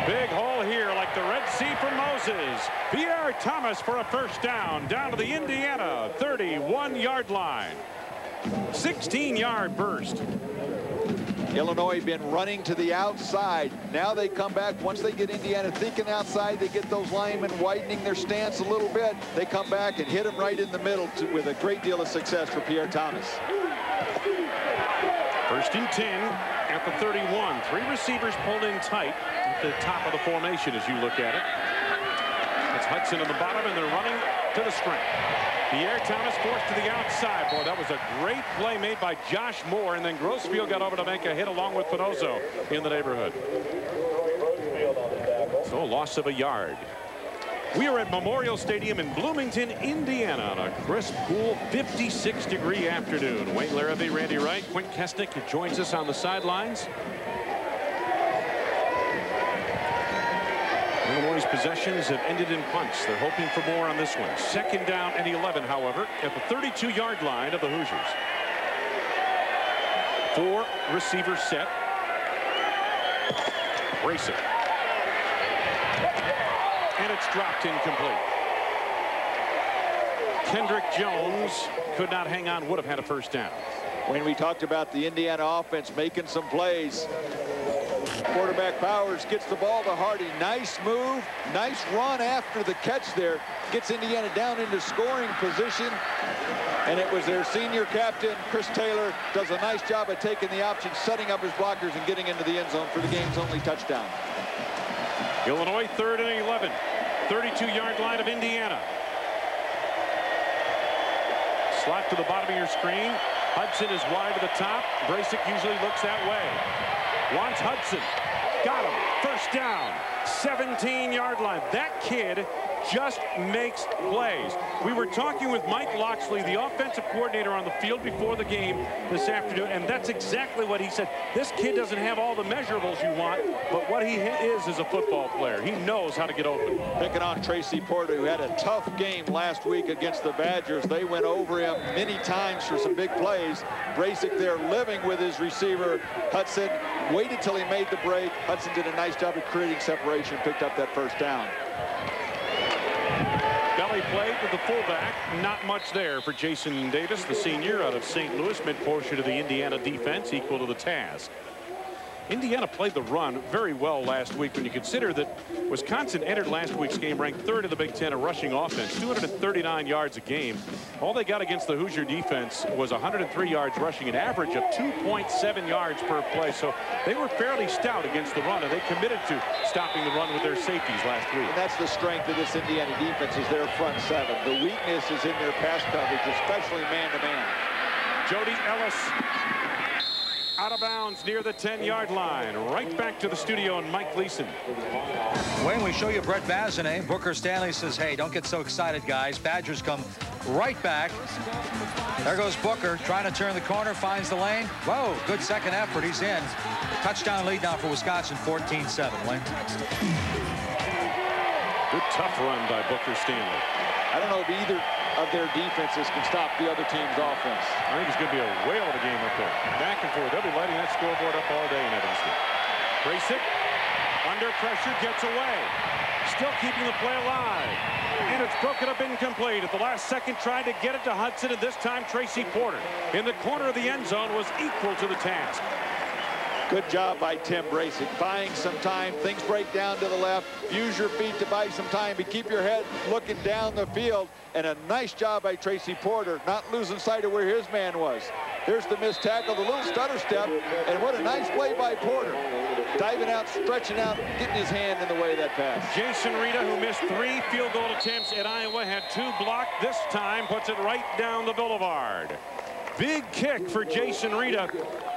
Big hole here like the Red Sea for Moses. Pierre Thomas for a first down down to the Indiana 31-yard line. 16-yard burst. Illinois been running to the outside. Now they come back. Once they get Indiana thinking outside, they get those linemen widening their stance a little bit. They come back and hit them right in the middle to, with a great deal of success for Pierre Thomas. First and 10 at the 31. Three receivers pulled in tight at the top of the formation as you look at it. It's Hudson in the bottom, and they're running to the string. Pierre Thomas forced to the outside. Boy, that was a great play made by Josh Moore, and then Grossfield got over to make a hit along with Panozzo in the neighborhood. So, loss of a yard. We are at Memorial Stadium in Bloomington, Indiana on a crisp, cool 56-degree afternoon. Wayne Larrivee, Randy Wright, Quint Kessenich joins us on the sidelines. Illinois' possessions have ended in punts. They're hoping for more on this one. Second down and 11, however, at the 32-yard line of the Hoosiers. Four receiver set. It. And it's dropped incomplete. Kendrick Jones could not hang on, would have had a first down. When we talked about the Indiana offense making some plays, Quarterback Powers gets the ball to Hardy. Nice move, nice run after the catch there. Gets Indiana down into scoring position. And it was their senior captain, Chris Taylor, does a nice job of taking the option, setting up his blockers, and getting into the end zone for the game's only touchdown. Illinois third and 11. 32-yard line of Indiana. Slot to the bottom of your screen. Hudson is wide to the top. Brasic usually looks that way. Wants Hudson. Got him. First down. 17-yard line. That kid just makes plays. We were talking with Mike Locksley, the offensive coordinator on the field before the game this afternoon, and that's exactly what he said. This kid doesn't have all the measurables you want, but what he is is a football player. He knows how to get open. Picking on Tracy Porter, who had a tough game last week against the Badgers. They went over him many times for some big plays. Brasic there living with his receiver, Hudson. Waited till he made the break. Hudson did a nice job of creating separation, picked up that first down. Belly played with the fullback. Not much there for Jason Davis, the senior out of St. Louis, mid-portion of the Indiana defense, equal to the task. Indiana played the run very well last week when you consider that Wisconsin entered last week's game ranked third in the Big Ten in rushing offense, 239 yards a game. All they got against the Hoosier defense was 103 yards rushing, an average of 2.7 yards per play. So they were fairly stout against the run, and they committed to stopping the run with their safeties last week. And that's the strength of this Indiana defense is their front seven. The weakness is in their pass coverage, especially man-to-man. -man. Jody Ellis out of bounds near the 10-yard line. Right back to the studio and Mike Gleason. When we show you Brett Basanez, Booker Stanley says, hey, don't get so excited, guys. Badgers come right back. There goes Booker trying to turn the corner, finds the lane. Whoa, good second effort. He's in. Touchdown lead now for Wisconsin, 14-7. Wayne. Good tough run by Booker Stanley. I don't know if either of their defenses can stop the other team's offense. I think it's going to be a whale of a game up there. Back and forth. They'll be lighting that scoreboard up all day in Evanston. Brasic, under pressure, gets away. Still keeping the play alive. And it's broken up incomplete. At the last second, tried to get it to Hudson, and this time Tracy Porter in the corner of the end zone was equal to the task. Good job by Tim Brasic, buying some time. Things break down to the left. Use your feet to buy some time, but keep your head looking down the field. And a nice job by Tracy Porter, not losing sight of where his man was. Here's the missed tackle, the little stutter step, and what a nice play by Porter. Diving out, stretching out, getting his hand in the way of that pass. Jason Reda, who missed three field goal attempts at Iowa, had two blocked. This time puts it right down the boulevard. Big kick for Jason Reda.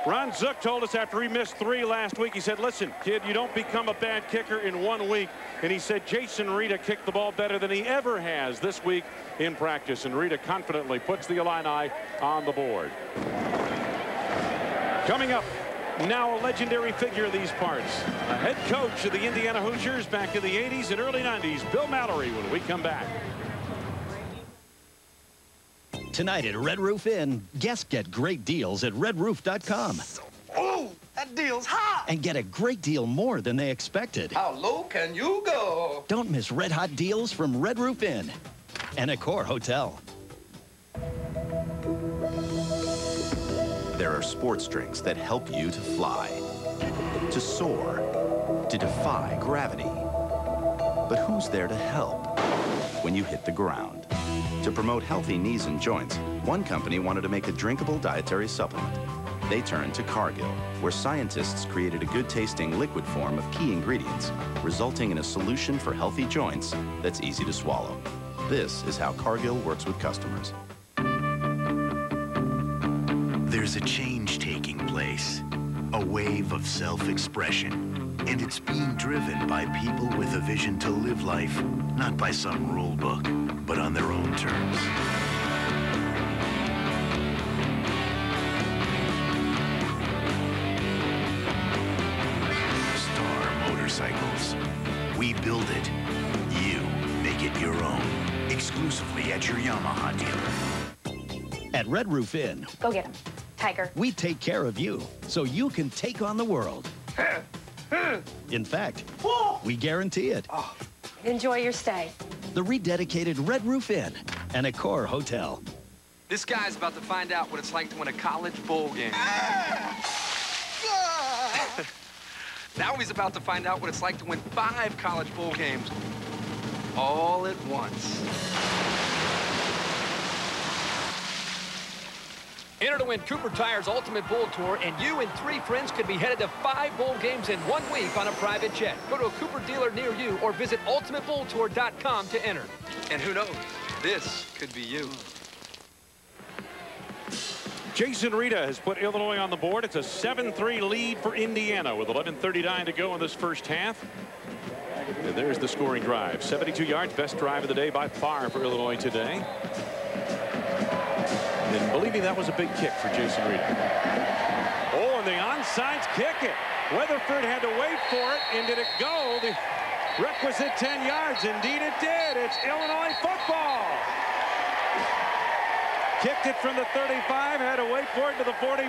Ron Zook told us after he missed three last week, he said, listen, kid, you don't become a bad kicker in one week. And he said Jason Reda kicked the ball better than he ever has this week in practice. And Reda confidently puts the Illini on the board. Coming up now a legendary figure of these parts. A head coach of the Indiana Hoosiers back in the 80s and early 90s, Bill Mallory, when we come back. Tonight at Red Roof Inn, guests get great deals at redroof.com. Oh, that deal's hot. And get a great deal more than they expected. How low can you go? Don't miss red hot deals from Red Roof Inn and Accor Hotel. There are sports drinks that help you to fly, to soar, to defy gravity. But who's there to help when you hit the ground? To promote healthy knees and joints, one company wanted to make a drinkable dietary supplement. They turned to Cargill, where scientists created a good-tasting liquid form of key ingredients, resulting in a solution for healthy joints that's easy to swallow. This is how Cargill works with customers. There's a change taking place, a wave of self-expression, and it's being driven by people with a vision to live life, not by some rule book, but on their own terms. Star Motorcycles. We build it. You make it your own. Exclusively at your Yamaha dealer. At Red Roof Inn, Go get him. Tiger. we take care of you so you can take on the world. In fact, we guarantee it. Oh, enjoy your stay. The rededicated Red Roof Inn and Accor Hotel. This guy's about to find out what it's like to win a college bowl game. Ah! now he's about to find out what it's like to win five college bowl games all at once. Enter to win Cooper Tire's Ultimate Bowl Tour, and you and three friends could be headed to five bowl games in one week on a private jet. Go to a Cooper dealer near you or visit ultimatebowltour.com to enter. And who knows, this could be you. Jason Reda has put Illinois on the board. It's a 7-3 lead for Indiana with 11.39 to go in this first half. And there's the scoring drive. 72 yards, best drive of the day by far for Illinois today. And believing that was a big kick for Jason Reed. Oh, and the onside kick it. Weatherford had to wait for it, and did it go the requisite 10 yards? Indeed it did. It's Illinois football. Kicked it from the 35, had to wait for it to the 45,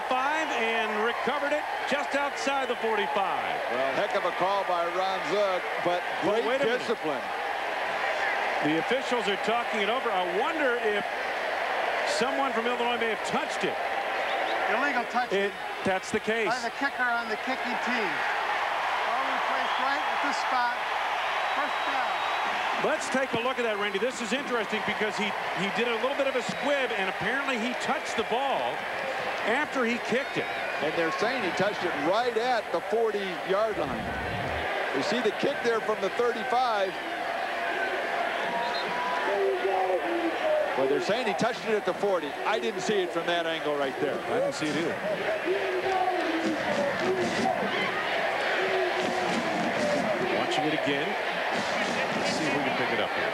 and recovered it just outside the 45. Well, heck of a call by Ron Zook, but great wait a minute. discipline. The officials are talking it over. I wonder if someone from Illinois may have touched it. Illegal touch. It, that's the case. By the kicker on the kicking team. All replaced right at the spot. First down. Let's take a look at that, Randy. This is interesting because he, he did a little bit of a squib, and apparently he touched the ball after he kicked it. And they're saying he touched it right at the 40-yard line. You see the kick there from the 35. Well, they're saying he touched it at the 40. I didn't see it from that angle right there. I didn't see it either. Watching it again. Let's see we can pick it up here.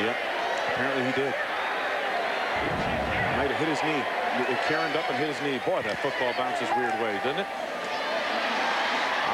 Yep, apparently he did. Might have hit his knee. It caromed up and hit his knee. Boy, that football bounces weird way, doesn't it?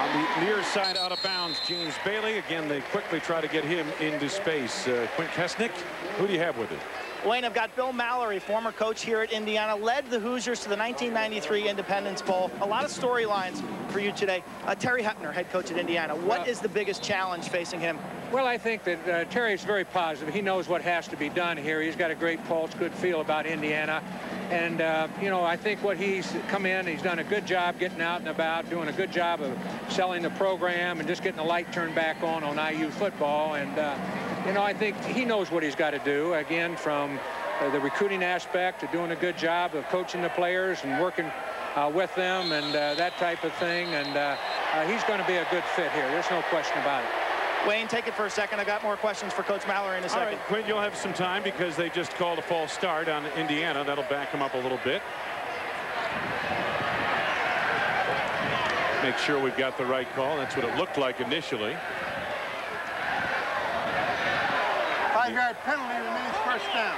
On the near side out of bounds, James Bailey. Again, they quickly try to get him into space. Uh, Quint Kessenich, who do you have with it? Wayne, I've got Bill Mallory, former coach here at Indiana, led the Hoosiers to the 1993 Independence Bowl. A lot of storylines for you today. Uh, Terry Hoeppner, head coach at Indiana. What is the biggest challenge facing him? Well, I think that uh, Terry's very positive. He knows what has to be done here. He's got a great pulse, good feel about Indiana. And, uh, you know, I think what he's come in, he's done a good job getting out and about, doing a good job of selling the program and just getting the light turned back on on IU football. And, uh, you know, I think he knows what he's got to do, again, from uh, the recruiting aspect to doing a good job of coaching the players and working uh, with them and uh, that type of thing. And uh, he's going to be a good fit here. There's no question about it. Wayne, take it for a second. I've got more questions for Coach Mallory in a second. right, Quint, you'll have some time because they just called a false start on Indiana. That'll back them up a little bit. Make sure we've got the right call. That's what it looked like initially. Five-yard penalty remains first down.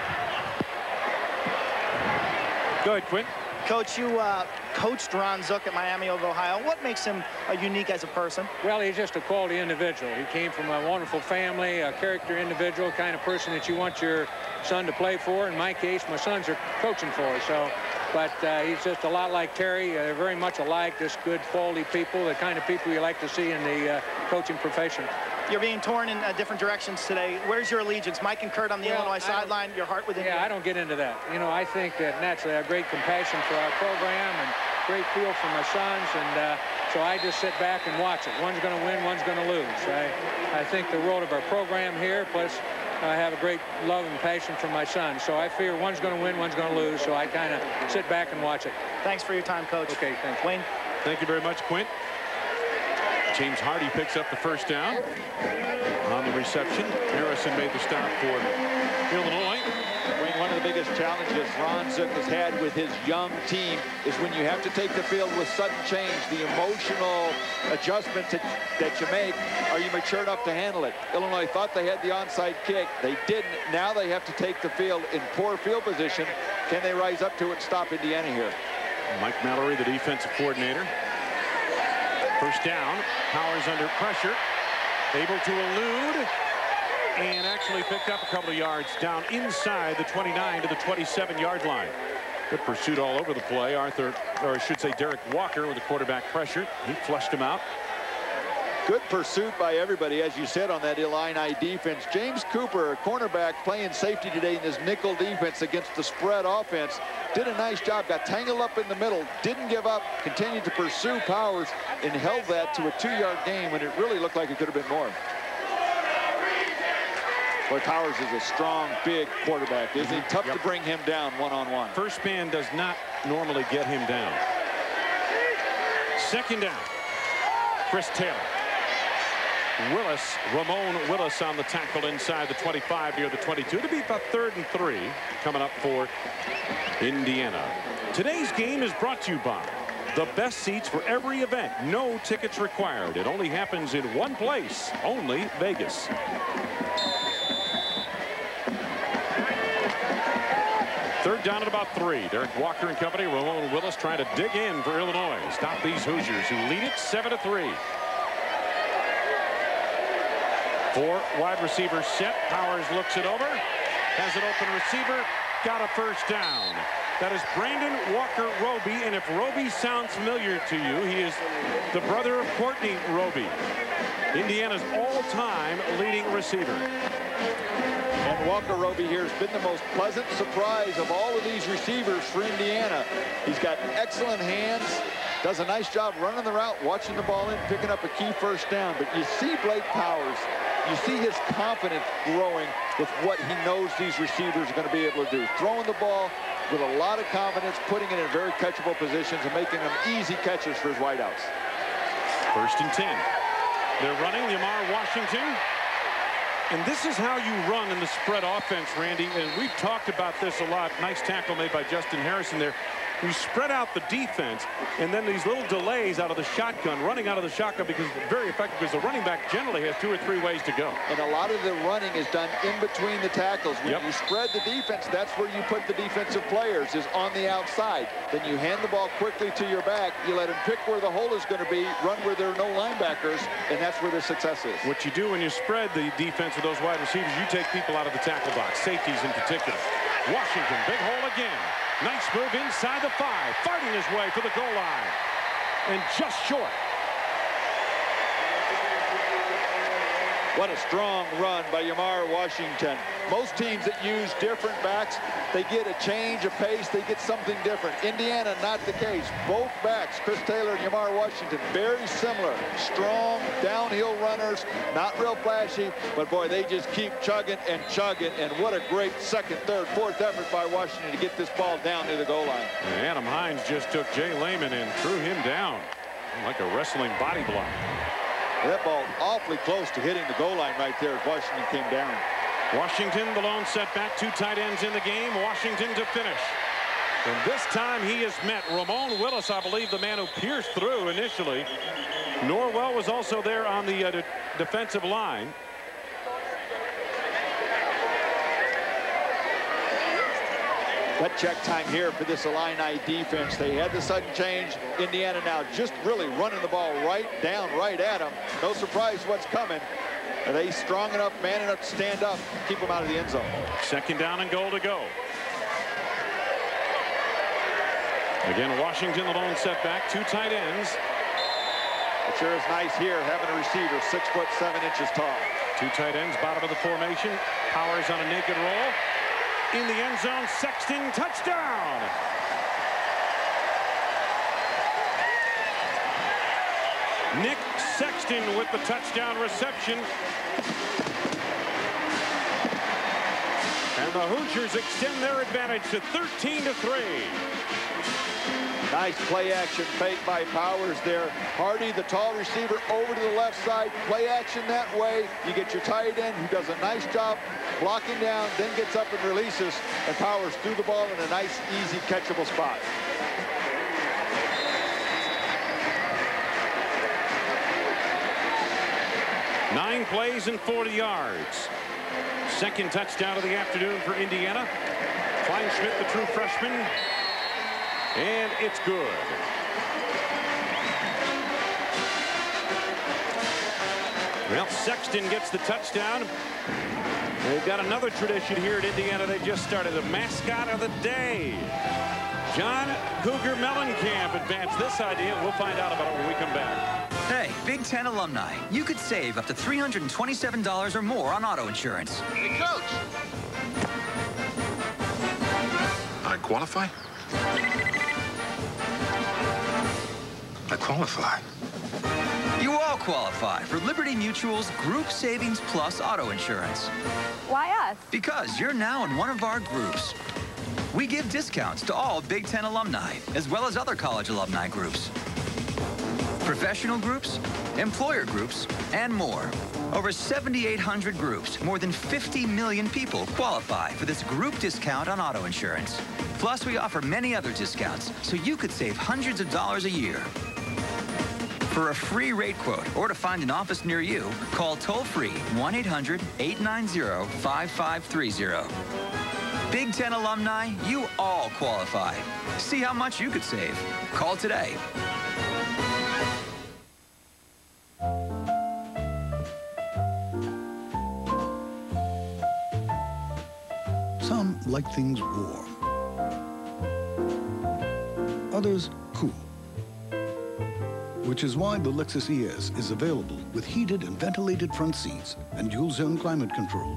Go ahead, Quint. Coach, you uh, coached Ron Zook at Miami of Ohio. What makes him uh, unique as a person? Well, he's just a quality individual. He came from a wonderful family, a character individual, kind of person that you want your son to play for. In my case, my sons are coaching for. So, but uh, he's just a lot like Terry, uh, very much alike, just good quality people, the kind of people you like to see in the uh, coaching profession. You're being torn in uh, different directions today. Where's your allegiance? Mike and Kurt on the Well, Illinois I don't- sideline, your heart within Yeah, you. I don't get into that. You know, I think that naturally I have great compassion for our program and great feel for my sons, and uh, so I just sit back and watch it. One's going to win, one's going to lose. I, I think the world of our program here, plus I have a great love and passion for my sons. So I fear one's going to win, one's going to lose, so I kind of sit back and watch it. Thanks for your time, Coach. Okay, thanks. Wayne. Thank you very much, Quint. James Hardy picks up the first down on the reception. Harrison made the stop for Illinois. Wayne, one of the biggest challenges Ron Zook has had with his young team is when you have to take the field with sudden change, the emotional adjustments that, that you make, are you mature enough to handle it? Illinois thought they had the onside kick. They didn't. Now they have to take the field in poor field position. Can they rise up to it and stop Indiana here? Mike Mallory, the defensive coordinator. First down. Powers under pressure. Able to elude. And actually picked up a couple of yards down inside the 29 to the 27-yard line. Good pursuit all over the play. Arthur, or I should say Derek Walker with the quarterback pressure. He flushed him out. Good pursuit by everybody, as you said, on that Illini defense. James Cooper, cornerback, playing safety today in this nickel defense against the spread offense. Did a nice job, got tangled up in the middle, didn't give up, continued to pursue Powers, and held that to a two-yard game when it really looked like it could have been more. Boy, Powers is a strong, big quarterback, isn't he? Mm-hmm. Tough to bring him down one-on-one. First man does not normally get him down. Second down. Chris Taylor. Willis, Ramon Willis on the tackle inside the 25 near the 22 to be about third and three coming up for Indiana. Today's game is brought to you by the best seats for every event. No tickets required. It only happens in one place, only Vegas. Third down at about three. Derek Walker and company. Ramon Willis trying to dig in for Illinois. Stop these Hoosiers who lead it seven to three. Four wide receivers set. Powers looks it over. Has an open receiver. Got a first down. That is Brandon Walker Roby. And if Roby sounds familiar to you, he is the brother of Courtney Roby. Indiana's all-time leading receiver. And Walker Roby here has been the most pleasant surprise of all of these receivers for Indiana. He's got excellent hands, does a nice job running the route, watching the ball in, picking up a key first down. But you see Blake Powers, you see his confidence growing with what he knows these receivers are going to be able to do. Throwing the ball with a lot of confidence, putting it in very catchable positions, and making them easy catches for his wideouts. First and 10. They're running Yamar Washington. And this is how you run in the spread offense, Randy. And we've talked about this a lot. Nice tackle made by Justin Harrison there. You spread out the defense, and then these little delays out of the shotgun, running out of the shotgun because it's very effective because the running back generally has two or three ways to go. And a lot of the running is done in between the tackles. When Yep. you spread the defense, that's where you put the defensive players, is on the outside. Then you hand the ball quickly to your back. You let him pick where the hole is going to be, run where there are no linebackers, and that's where the success is. What you do when you spread the defense with those wide receivers, you take people out of the tackle box, safeties in particular. Washington, big hole again. Nice move inside the five, fighting his way to the goal line. And just short. What a strong run by Yamar Washington. Most teams that use different backs, they get a change of pace, they get something different. Indiana, not the case. Both backs, Chris Taylor and Yamar Washington, very similar. Strong, downhill runners, not real flashy, but boy, they just keep chugging and chugging, and what a great second, third, fourth effort by Washington to get this ball down near the goal line. Adam Hines just took Jay Leman and threw him down like a wrestling body block. That ball awfully close to hitting the goal line right there as Washington came down. Washington, the lone setback, two tight ends in the game. Washington to finish. And this time he has met Ramon Willis, I believe, the man who pierced through initially. Norwell was also there on the uh, de defensive line. That check time here for this Illini defense. They had the sudden change. Indiana now just really running the ball right down, right at them. No surprise what's coming. Are they strong enough, man enough to stand up, keep them out of the end zone? Second down and goal to go. Again, Washington the lone setback, two tight ends. It sure is nice here having a receiver six foot seven inches tall. Two tight ends, bottom of the formation. Powers on a naked roll. In the end zone, Sexton, touchdown! Nick Sexton with the touchdown reception. And the Hoosiers extend their advantage to 13 to 3. Nice play action fake by Powers there. Hardy, the tall receiver, over to the left side. Play action that way. You get your tight end who does a nice job blocking down, then gets up and releases, and Powers threw the ball in a nice, easy, catchable spot. Nine plays and 40 yards. Second touchdown of the afternoon for Indiana. Kleinschmidt, the true freshman. And it's good. Well, Sexton gets the touchdown. They've got another tradition here at Indiana. They just started the mascot of the day. John Cougar Mellencamp advanced this idea. We'll find out about it when we come back. Hey, Big Ten alumni, you could save up to $327 or more on auto insurance. Hey, Coach! I qualify? I qualify. You all qualify for Liberty Mutual's Group Savings Plus auto insurance. Why us? Because you're now in one of our groups. We give discounts to all Big Ten alumni, as well as other college alumni groups. Professional groups, employer groups, and more. Over 7,800 groups, more than 50 million people qualify for this group discount on auto insurance. Plus, we offer many other discounts, so you could save hundreds of dollars a year. For a free rate quote or to find an office near you, call toll-free 1-800-890-5530. Big Ten alumni, you all qualify. See how much you could save. Call today. Some like things warm. Others cool. Which is why the Lexus ES is available with heated and ventilated front seats and dual zone climate control.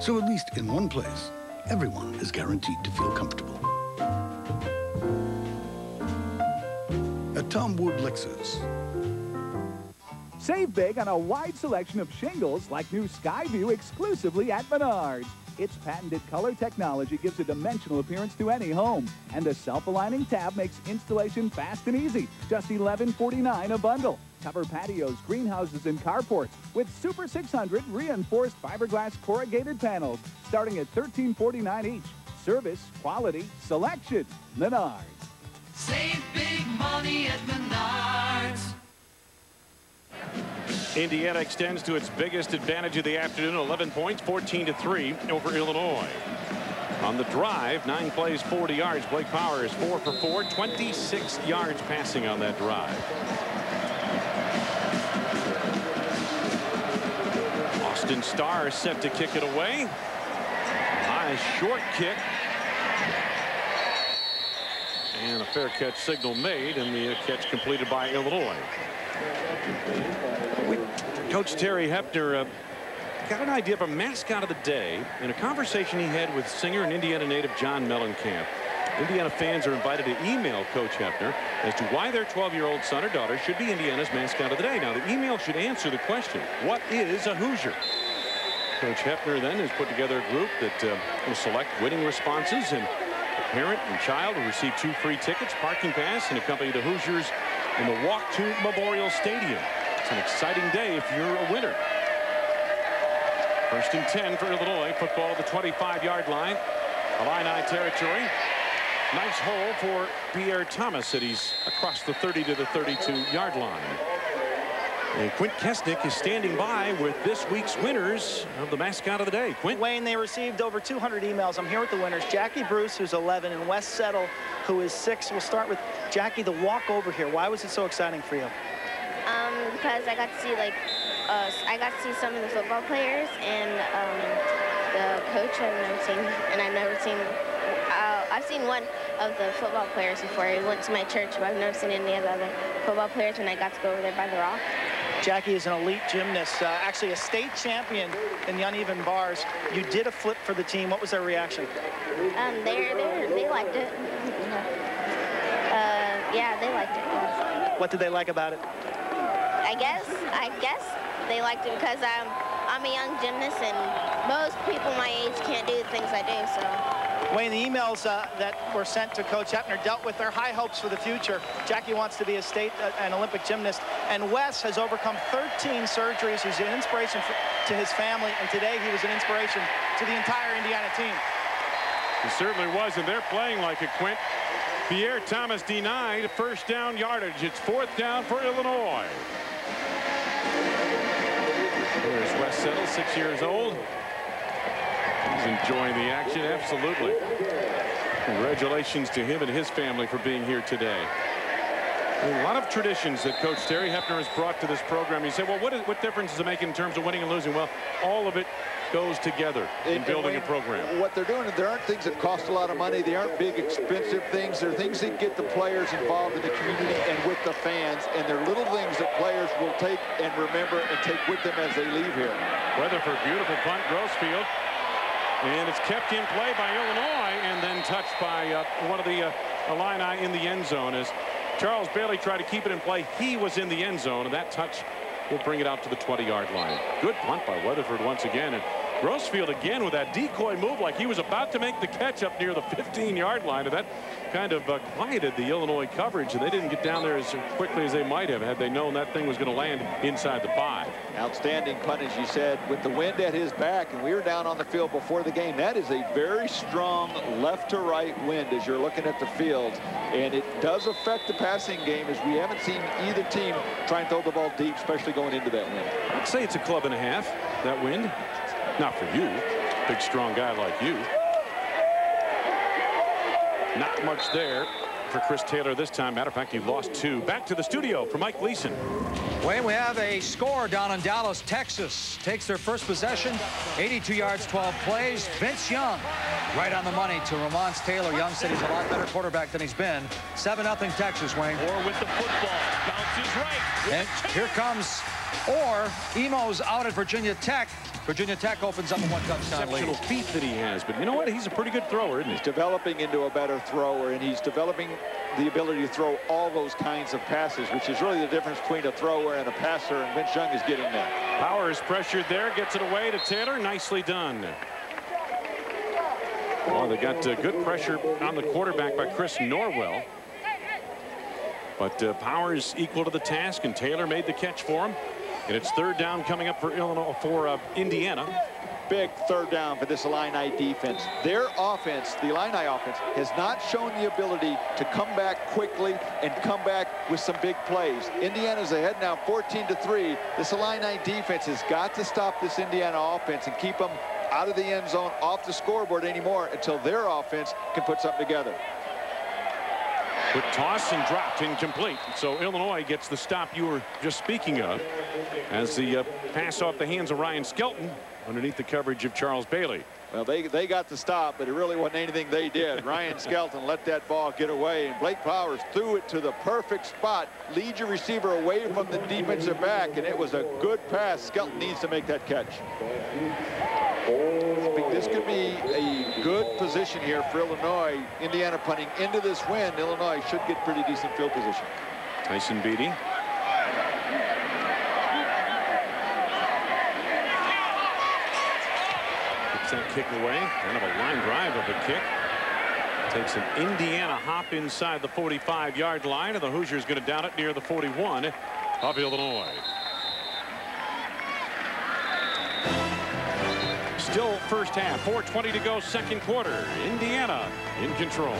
So at least in one place, everyone is guaranteed to feel comfortable. At Tom Wood Lexus, Save big on a wide selection of shingles like new Skyview exclusively at Menards. Its patented color technology gives a dimensional appearance to any home. And the self-aligning tab makes installation fast and easy. Just $11.49 a bundle. Cover patios, greenhouses, and carports with Super 600 reinforced fiberglass corrugated panels starting at $13.49 each. Service, quality, selection. Menards. Save big money at Menards. Indiana extends to its biggest advantage of the afternoon, 11 points, 14 to 3 over Illinois. On the drive, nine plays, 40 yards. Blake Powers, four for four, 26 yards passing on that drive. Austin Starr set to kick it away. High short kick. And a fair catch signal made, and the catch completed by Illinois. We, Coach Terry Hoeppner uh, got an idea of a mascot of the day in a conversation he had with singer and Indiana native John Mellencamp. Indiana fans are invited to email Coach Hoeppner as to why their 12-year-old son or daughter should be Indiana's mascot of the day. Now, the email should answer the question, what is a Hoosier? Coach Hoeppner then has put together a group that uh, will select winning responses and a parent and child will receive two free tickets, parking pass, and accompany the Hoosiers in the walk to Memorial Stadium. It's an exciting day if you're a winner. First and 10 for Illinois. Football the 25-yard line. Illini territory. Nice hole for Pierre Thomas that he's across the 30 to the 32-yard line. And Quint Kessenich is standing by with this week's winners of the mascot of the day. Quint? Wayne, they received over 200 emails. I'm here with the winners. Jackie Bruce, who's 11, and Wes Settle, who is 6. We'll start with Jackie, the walk over here. Why was it so exciting for you? Um, because I got to see, like, uh, I got to see some of the football players and um, the coach I've never seen, and I've never seen, uh, I've seen one of the football players before. He went to my church, but I've never seen any of the other football players when I got to go over there by the rock. Jackie is an elite gymnast, uh, actually a state champion in the uneven bars. You did a flip for the team. What was their reaction? Um, they they they liked it. Uh, yeah, they liked it. What did they like about it? I guess I guess they liked it because I'm I'm a young gymnast and most people my age can't do the things I do. So. Wayne, the emails uh, that were sent to Coach Hoeppner dealt with their high hopes for the future. Jackie wants to be a state uh, and Olympic gymnast, and Wes has overcome 13 surgeries. He's an inspiration for, to his family, and today he was an inspiration to the entire Indiana team. He certainly was, and they're playing like it, Quint. Pierre Thomas denied first down yardage. It's fourth down for Illinois. There's Wes Settle, six years old. He's enjoying the action, absolutely. Congratulations to him and his family for being here today. A lot of traditions that Coach Terry Hoeppner has brought to this program. He said, well, what, is, what difference does it make in terms of winning and losing? Well, all of it goes together in building a program. What they're doing, there aren't things that cost a lot of money. They aren't big, expensive things. They're things that get the players involved in the community and with the fans. And they're little things that players will take and remember and take with them as they leave here. Weatherford, beautiful punt, Grossfield. And it's kept in play by Illinois and then touched by uh, one of the uh, Illini in the end zone as Charles Bailey tried to keep it in play. He was in the end zone, and that touch will bring it out to the 20-yard line. Good punt by Weatherford once again. And Grossfield again with that decoy move like he was about to make the catch up near the 15-yard line. And that kind of uh, quieted the Illinois coverage, and they didn't get down there as quickly as they might have had they known that thing was going to land inside the five. Outstanding punt, as you said, with the wind at his back, and we were down on the field before the game. That is a very strong left to right wind as you're looking at the field, and it does affect the passing game as we haven't seen either team try and throw the ball deep, especially going into that wind. I'd say it's a club and a half, that wind. Not for you, big strong guy like you. Not much there for Chris Taylor this time. Matter of fact, he lost two. Back to the studio for Mike Gleason. Wayne, we have a score down in Dallas, Texas. Takes their first possession, 82 yards, 12 plays. Vince Young, right on the money to Ramonce Taylor. Young said he's a lot better quarterback than he's been. 7-0 Texas, Wayne. Or with the football. Bounces right. And here comes, or Emo's out at Virginia Tech. Virginia Tech opens up a one touchdown lead. Exceptional feet that he has, but you know what? He's a pretty good thrower, isn't he? He's developing into a better thrower, and he's developing the ability to throw all those kinds of passes, which is really the difference between a thrower and a passer, and Vince Young is getting that. Power is pressured there, gets it away to Taylor. Nicely done. Well, they got uh, good pressure on the quarterback by Chris Norwell. But uh, is equal to the task, and Taylor made the catch for him. And it's third down coming up for Illinois for uh, Indiana. Big third down for this Illini defense. Their offense, the Illini offense, has not shown the ability to come back quickly and come back with some big plays. Indiana's ahead now 14 to 3. This Illini defense has got to stop this Indiana offense and keep them out of the end zone, off the scoreboard anymore until their offense can put something together. Quick toss and dropped incomplete. So Illinois gets the stop you were just speaking of as the uh, pass off the hands of Ryan Skelton underneath the coverage of Charles Bailey. Well, they, they got the stop, but it really wasn't anything they did. Ryan Skelton let that ball get away, and Blake Powers threw it to the perfect spot. Lead your receiver away from the defensive back, and it was a good pass. Skelton needs to make that catch. This could be a good position here for Illinois. Indiana punting into this win. Illinois should get pretty decent field position. Tyson Beatty. Gets that kick away. Kind of a line drive of a kick. Takes an Indiana hop inside the 45-yard line, and the Hoosiers going to down it near the 41 of Illinois. Still first half, 4.20 to go, second quarter. Indiana in control.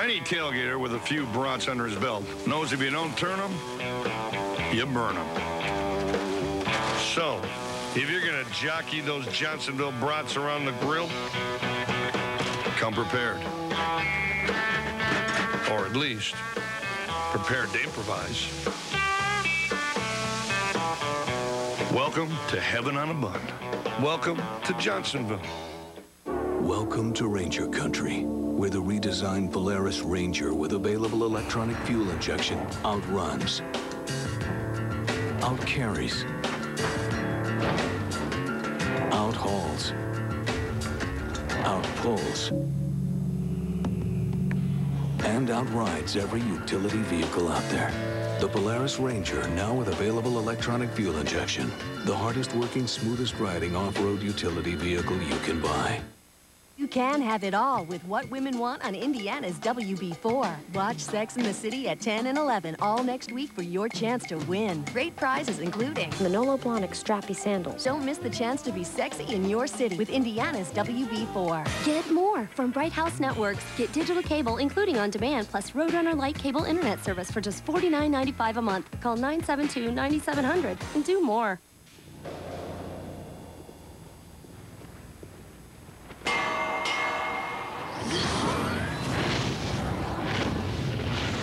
Any tailgater with a few brats under his belt. Knows if you don't turn them, you burn them. So, if you're going to jockey those Johnsonville brats around the grill, come prepared. Or at least, prepared to improvise. Welcome to Heaven on a Bun. Welcome to Johnsonville. Welcome to Ranger Country, where the redesigned Polaris Ranger with available electronic fuel injection outruns, outcarries, outhauls, outpulls, and outrides every utility vehicle out there. The Polaris Ranger, now with available electronic fuel injection. The hardest working, smoothest riding off-road utility vehicle you can buy. You can have it all with What Women Want on Indiana's WB4. Watch Sex in the City at 10 and 11 all next week for your chance to win. Great prizes including Manolo Blahnik strappy sandals. Don't miss the chance to be sexy in your city with Indiana's WB4. Get more from Bright House Networks. Get digital cable, including on demand, plus Roadrunner Light Cable Internet service for just $49.95 a month. Call 972 9700 and do more.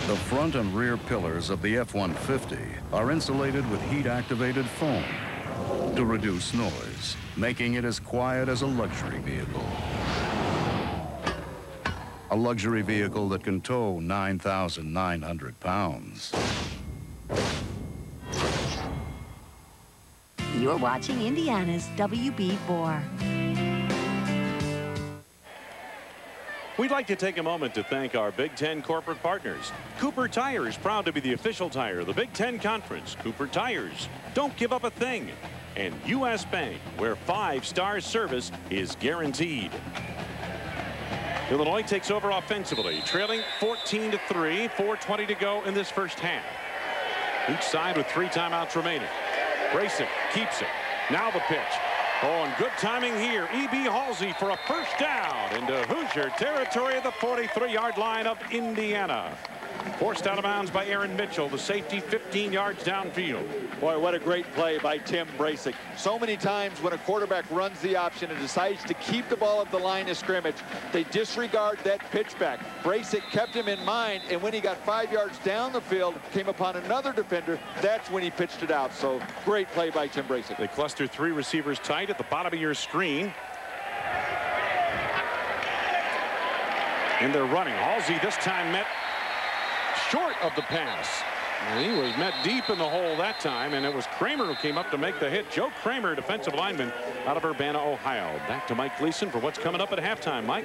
The front and rear pillars of the F-150 are insulated with heat-activated foam to reduce noise, making it as quiet as a luxury vehicle. A luxury vehicle that can tow 9,900 pounds. You're watching Indiana's WB4. We'd like to take a moment to thank our Big Ten corporate partners. Cooper Tires, proud to be the official tire of the Big Ten Conference. Cooper Tires, don't give up a thing. And U.S. Bank, where five-star service is guaranteed. Illinois takes over offensively, trailing 14 to 3, 4.20 to go in this first half. Each side with three timeouts remaining. Brasic keeps it. Now the pitch. Oh, and good timing here. E.B. Halsey for a first down into Hoosier territory at the 43-yard line of Indiana. Forced out of bounds by Aaron Mitchell, the safety 15 yards downfield. Boy, what a great play by Tim Brasic. So many times when a quarterback runs the option and decides to keep the ball at the line of scrimmage, they disregard that pitch back. Brasic kept him in mind, and when he got five yards down the field, came upon another defender, that's when he pitched it out. So great play by Tim Brasic. They cluster three receivers tight at the bottom of your screen. And they're running. Halsey this time met short of the pass. And he was met deep in the hole that time, and it was Kramer who came up to make the hit. Joe Kramer, defensive lineman out of Urbana, Ohio. Back to Mike Gleason for what's coming up at halftime. Mike?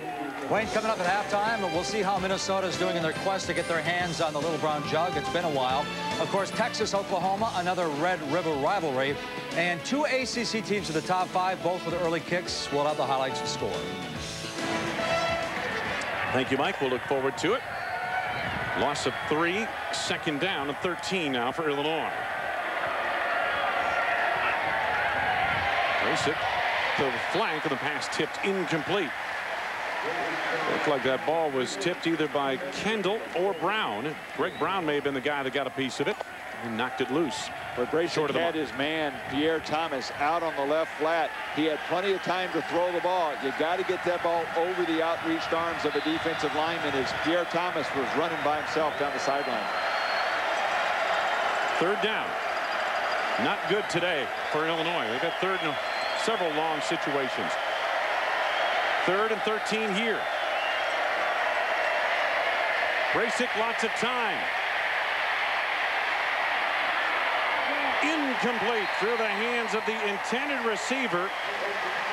Wayne, coming up at halftime, we'll see how Minnesota is doing in their quest to get their hands on the Little Brown Jug. It's been a while. Of course, Texas, Oklahoma, another Red River rivalry. And two ACC teams in the top five, both with early kicks. We'll have the highlights and score. Thank you, Mike. We'll look forward to it. Loss of three, second down and 13 now for Illinois. Race it to the flank and the pass tipped incomplete. Looked like that ball was tipped either by Kendall or Brown. Greg Brown may have been the guy that got a piece of it and knocked it loose. But Brasic had his man, Pierre Thomas, out on the left flat. He had plenty of time to throw the ball. You got to get that ball over the outreached arms of a defensive lineman as Pierre Thomas was running by himself down the sideline. Third down. Not good today for Illinois. They've got third in several long situations. Third and 13 here. Brasic lots of time. Incomplete through the hands of the intended receiver,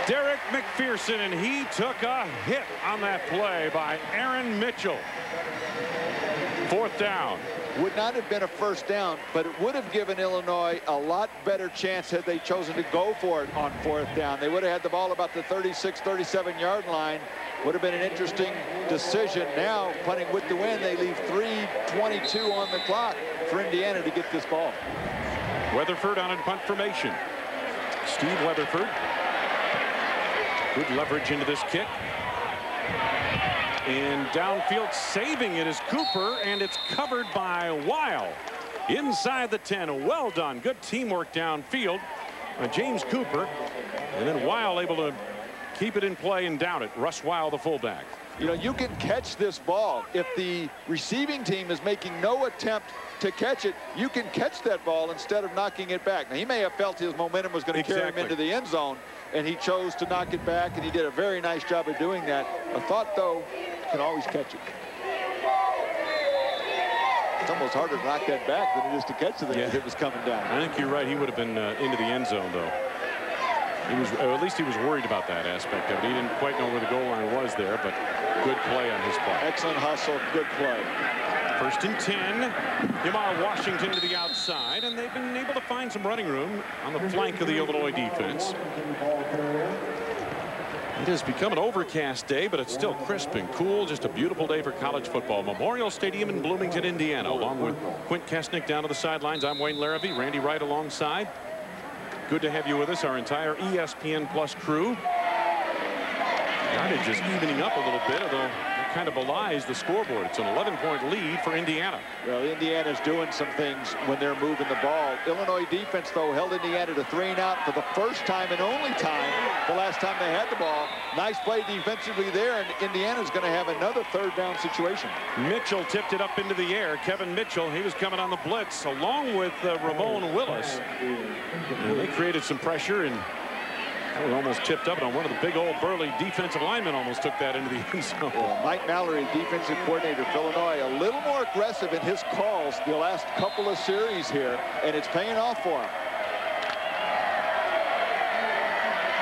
Derek McPherson, and he took a hit on that play by Aaron Mitchell. Fourth down. Would not have been a first down, but it would have given Illinois a lot better chance had they chosen to go for it on fourth down. They would have had the ball about the 36, 37 yard line. Would have been an interesting decision. Now, punting with the win, they leave 3.22 on the clock for Indiana to get this ball. Weatherford on a punt formation. Steve Weatherford. Good leverage into this kick. And downfield saving it is Cooper, and it's covered by Weil. Inside the 10, well done. Good teamwork downfield. James Cooper. And then Weil able to keep it in play and down it. Russ Weil, the fullback. You know, you can catch this ball. If the receiving team is making no attempt to catch it, you can catch that ball instead of knocking it back. Now, he may have felt his momentum was going to exactly. carry him into the end zone, and he chose to knock it back, and he did a very nice job of doing that. A thought, though, can always catch it. It's almost harder to knock that back than it is to catch the thing Yeah. if it was coming down. I think you're right. He would have been uh, into the end zone, though. He was, or at least he was worried about that aspect of it. He didn't quite know where the goal line was there, but good play on his part. Excellent hustle, good play. First and 10. Yamar Washington to the outside, and they've been able to find some running room on the flank of the Illinois defense. It has become an overcast day, but it's still crisp and cool. Just a beautiful day for college football. Memorial Stadium in Bloomington, Indiana. Along with Quint Kessenich down to the sidelines, I'm Wayne Larrivee. Randy Wright alongside. Good to have you with us, our entire ESPN Plus crew. Yardage is evening up a little bit, although kind of belies the scoreboard. It's an 11-point lead for Indiana. Well, Indiana's doing some things when they're moving the ball. Illinois defense, though, held Indiana to three and out for the first time and only time the last time they had the ball. Nice play defensively there, and Indiana's going to have another third down situation. Mitchell tipped it up into the air. Kevin Mitchell, he was coming on the blitz along with uh, Ramon Willis. And they created some pressure and that was almost tipped up on one of the big old burly defensive linemen almost took that into the end zone. Well, Mike Mallory, defensive coordinator for Illinois, a little more aggressive in his calls the last couple of series here, and it's paying off for him.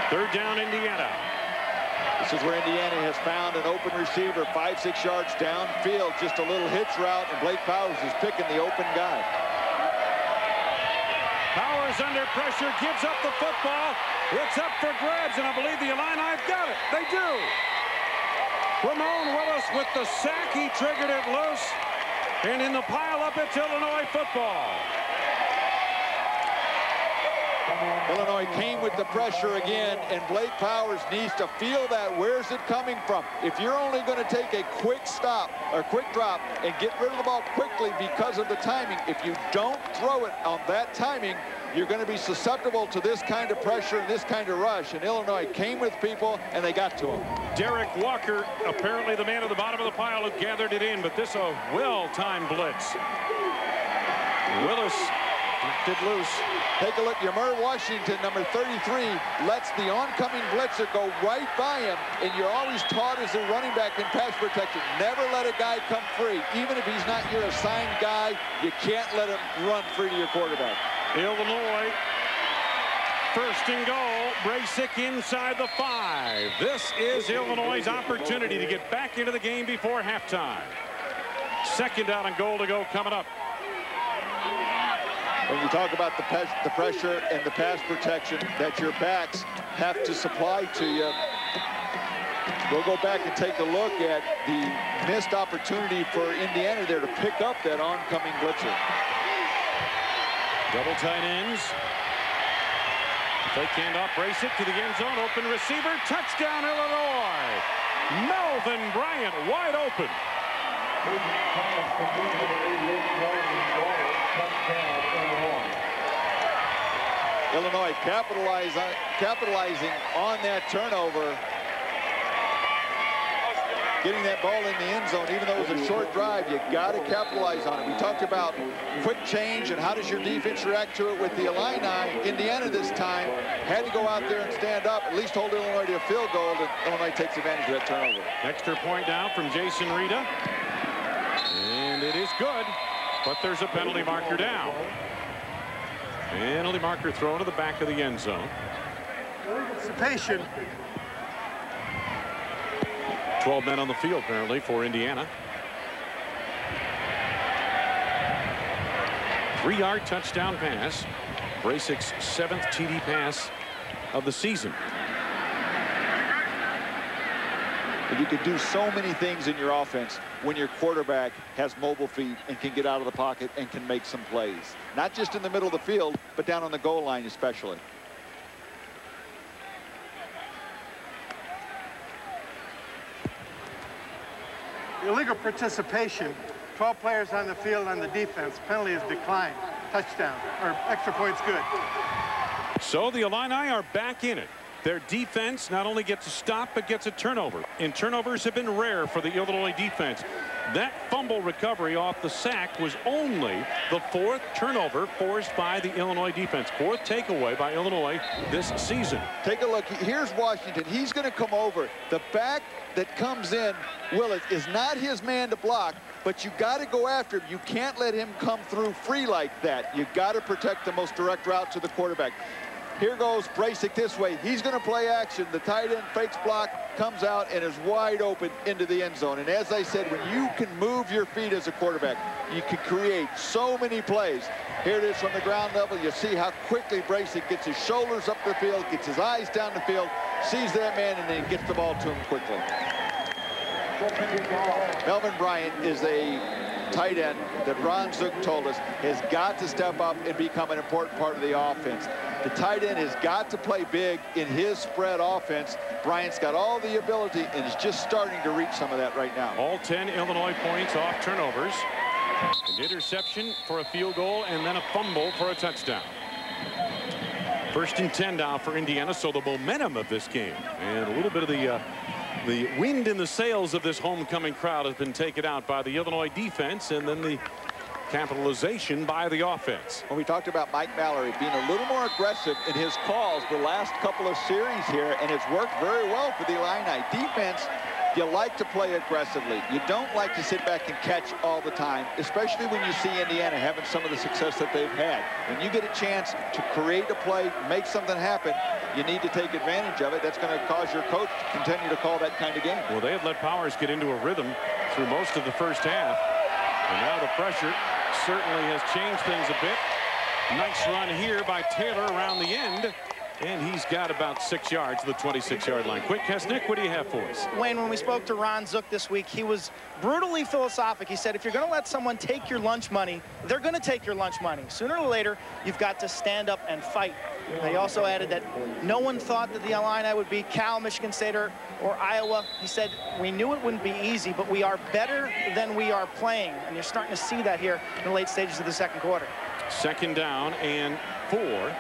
Third down, Indiana. This is where Indiana has found an open receiver, five, six yards downfield, just a little hitch route, and Blake Powers is picking the open guy. Powers under pressure, gives up the football. It's up for grabs, and I believe the Illini got it. They do. Ramon Willis with the sack. He triggered it loose. And in the pile-up, it's Illinois football. Illinois came with the pressure again, and Blake Powers needs to feel that. Where's it coming from? If you're only going to take a quick stop or quick drop and get rid of the ball quickly because of the timing, if you don't throw it on that timing, you're going to be susceptible to this kind of pressure and this kind of rush. And Illinois came with people, and they got to him. Derek Walker, apparently the man at the bottom of the pile who gathered it in, but this a well-timed blitz. Willis loose. Take a look. Yamar Washington, number 33, lets the oncoming blitzer go right by him. And you're always taught as a running back in pass protection, never let a guy come free. Even if he's not your assigned guy, you can't let him run free to your quarterback. Illinois, first and goal. Brasic inside the five. This is Illinois' opportunity to get back into the game before halftime. Second down and goal to go coming up. When you talk about the, the pressure and the pass protection that your backs have to supply to you, we'll go back and take a look at the missed opportunity for Indiana there to pick up that oncoming blitzer. Double tight ends. Fake handoff, it to the end zone, open receiver, touchdown Illinois. Melvin Bryant wide open. Illinois capitalize on, capitalizing on that turnover. Getting that ball in the end zone, even though it was a short drive, you got to capitalize on it. We talked about quick change and how does your defense react to it with the Illini. Indiana this time had to go out there and stand up, at least hold Illinois to a field goal, and Illinois takes advantage of that turnover. Extra point down from Jason Reda. And it is good, but there's a penalty marker down. Penalty marker thrown to the back of the end zone. Participation. 12 men on the field apparently for Indiana. Three-yard touchdown pass. Brasic's seventh TD pass of the season. But you can do so many things in your offense when your quarterback has mobile feet and can get out of the pocket and can make some plays. Not just in the middle of the field, but down on the goal line especially. illegal participation, 12 players on the field on the defense. Penalty is declined. Touchdown, or extra points good. So the Illini are back in it. Their defense not only gets a stop, but gets a turnover. And turnovers have been rare for the Illinois defense. That fumble recovery off the sack was only the fourth turnover forced by the Illinois defense. Fourth takeaway by Illinois this season. Take a look. Here's Washington. He's going to come over. The back that comes in, Willis, is not his man to block, but you got to go after him. You can't let him come through free like that. You got to protect the most direct route to the quarterback. Here goes Brasic this way. He's going to play action. The tight end fakes block, comes out, and is wide open into the end zone. And as I said, when you can move your feet as a quarterback, you can create so many plays. Here it is from the ground level. You see how quickly Brasic gets his shoulders up the field, gets his eyes down the field, sees that man, and then gets the ball to him quickly. Melvin Bryant is a tight end that Ron Zook told us has got to step up and become an important part of the offense. The tight end has got to play big in his spread offense. Bryant's got all the ability and is just starting to reach some of that right now. All 10 Illinois points off turnovers. An interception for a field goal and then a fumble for a touchdown. First and 10 now for Indiana, so the momentum of this game and a little bit of the uh, the wind in the sails of this homecoming crowd has been taken out by the Illinois defense and then the capitalization by the offense. We talked about Mike Mallory being a little more aggressive in his calls the last couple of series here, and it's worked very well for the Illini. Defense you like to play aggressively. You don't like to sit back and catch all the time, especially when you see Indiana having some of the success that they've had. When you get a chance to create a play, make something happen, you need to take advantage of it. That's going to cause your coach to continue to call that kind of game. Well, they had let Powers get into a rhythm through most of the first half. And now the pressure certainly has changed things a bit. Nice run here by Taylor around the end. And he's got about six yards to the 26-yard line. Quint, Kessenich, what do you have for us? Wayne, when we spoke to Ron Zook this week, he was brutally philosophic. He said, if you're going to let someone take your lunch money, they're going to take your lunch money. Sooner or later, you've got to stand up and fight. He also added that no one thought that the Illini would be Cal, Michigan State, or, or Iowa. He said, we knew it wouldn't be easy, but we are better than we are playing. And you're starting to see that here in the late stages of the second quarter. Second down and four.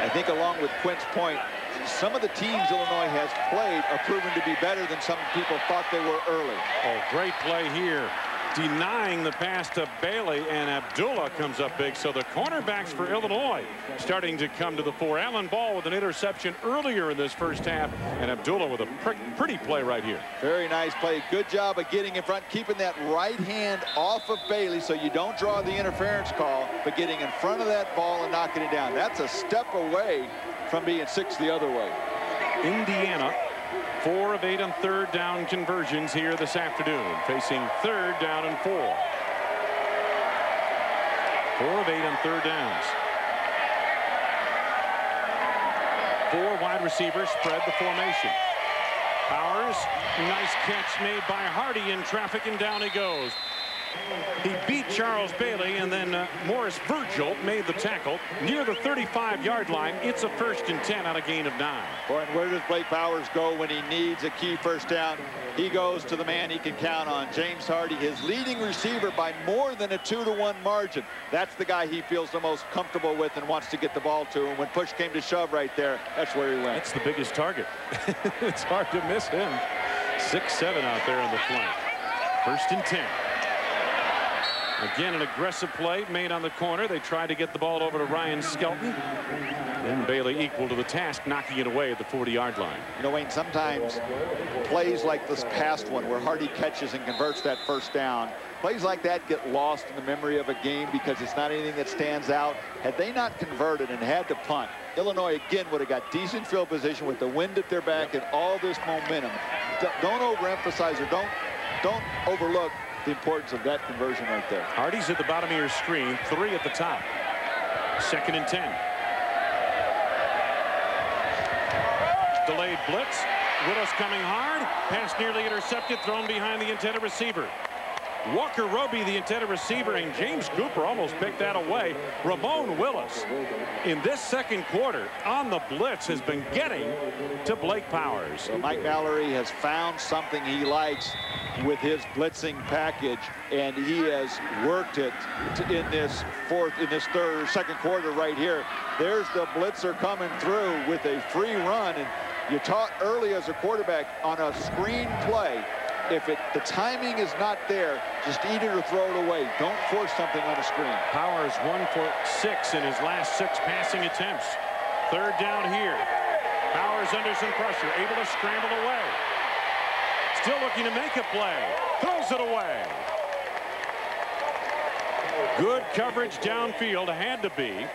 I think along with Quint's point, some of the teams Illinois has played are proven to be better than some people thought they were early. Oh, great play here. Denying the pass to Bailey, and Abdullah comes up big. So the cornerbacks for Illinois starting to come to the fore. Alan Ball with an interception earlier in this first half, and Abdullah with a pretty play right here. Very nice play. Good job of getting in front, keeping that right hand off of Bailey so you don't draw the interference call, but getting in front of that ball and knocking it down. That's a step away from being six the other way. Indiana Four of eight on third down conversions here this afternoon, facing third down and four. Four of eight on third downs. Four wide receivers spread the formation. Powers, nice catch made by Hardy in traffic, and down he goes. He beat Charles Bailey, and then uh, Morris Virgil made the tackle near the 35-yard line. It's a first and 10 on a gain of nine. Boy, and where does Blake Powers go when he needs a key first down? He goes to the man he can count on, James Hardy, his leading receiver by more than a two-to-one margin. That's the guy he feels the most comfortable with and wants to get the ball to. And when push came to shove right there, that's where he went. That's the biggest target. it's hard to miss him. Six-seven out there in the flank. First and 10. Again, an aggressive play made on the corner. They tried to get the ball over to Ryan Skelton. Then Bailey equal to the task, knocking it away at the 40-yard line. You know, Wayne, sometimes plays like this past one where Hardy catches and converts that first down, plays like that get lost in the memory of a game because it's not anything that stands out. Had they not converted and had to punt, Illinois again would have got decent field position with the wind at their back and all this momentum. Don't overemphasize or don't don't overlook the importance of that conversion right there. Hardy's at the bottom of your screen, three at the top. Second and 10. Delayed blitz. Willis coming hard. Pass nearly intercepted, thrown behind the intended receiver. Walker Roby, the intended receiver, and James Cooper almost picked that away. Ramon Willis, in this second quarter, on the blitz, has been getting to Blake Powers. So Mike Mallory has found something he likes with his blitzing package, and he has worked it in this fourth, in this third, second quarter right here. There's the blitzer coming through with a free run, and you taught early as a quarterback on a screen play, if it the timing is not there, just eat it or throw it away. Don't force something on a screen. Powers one for six in his last six passing attempts. Third down here. Powers under some pressure, able to scramble away. Still looking to make a play. Throws it away. Good coverage downfield, had to be.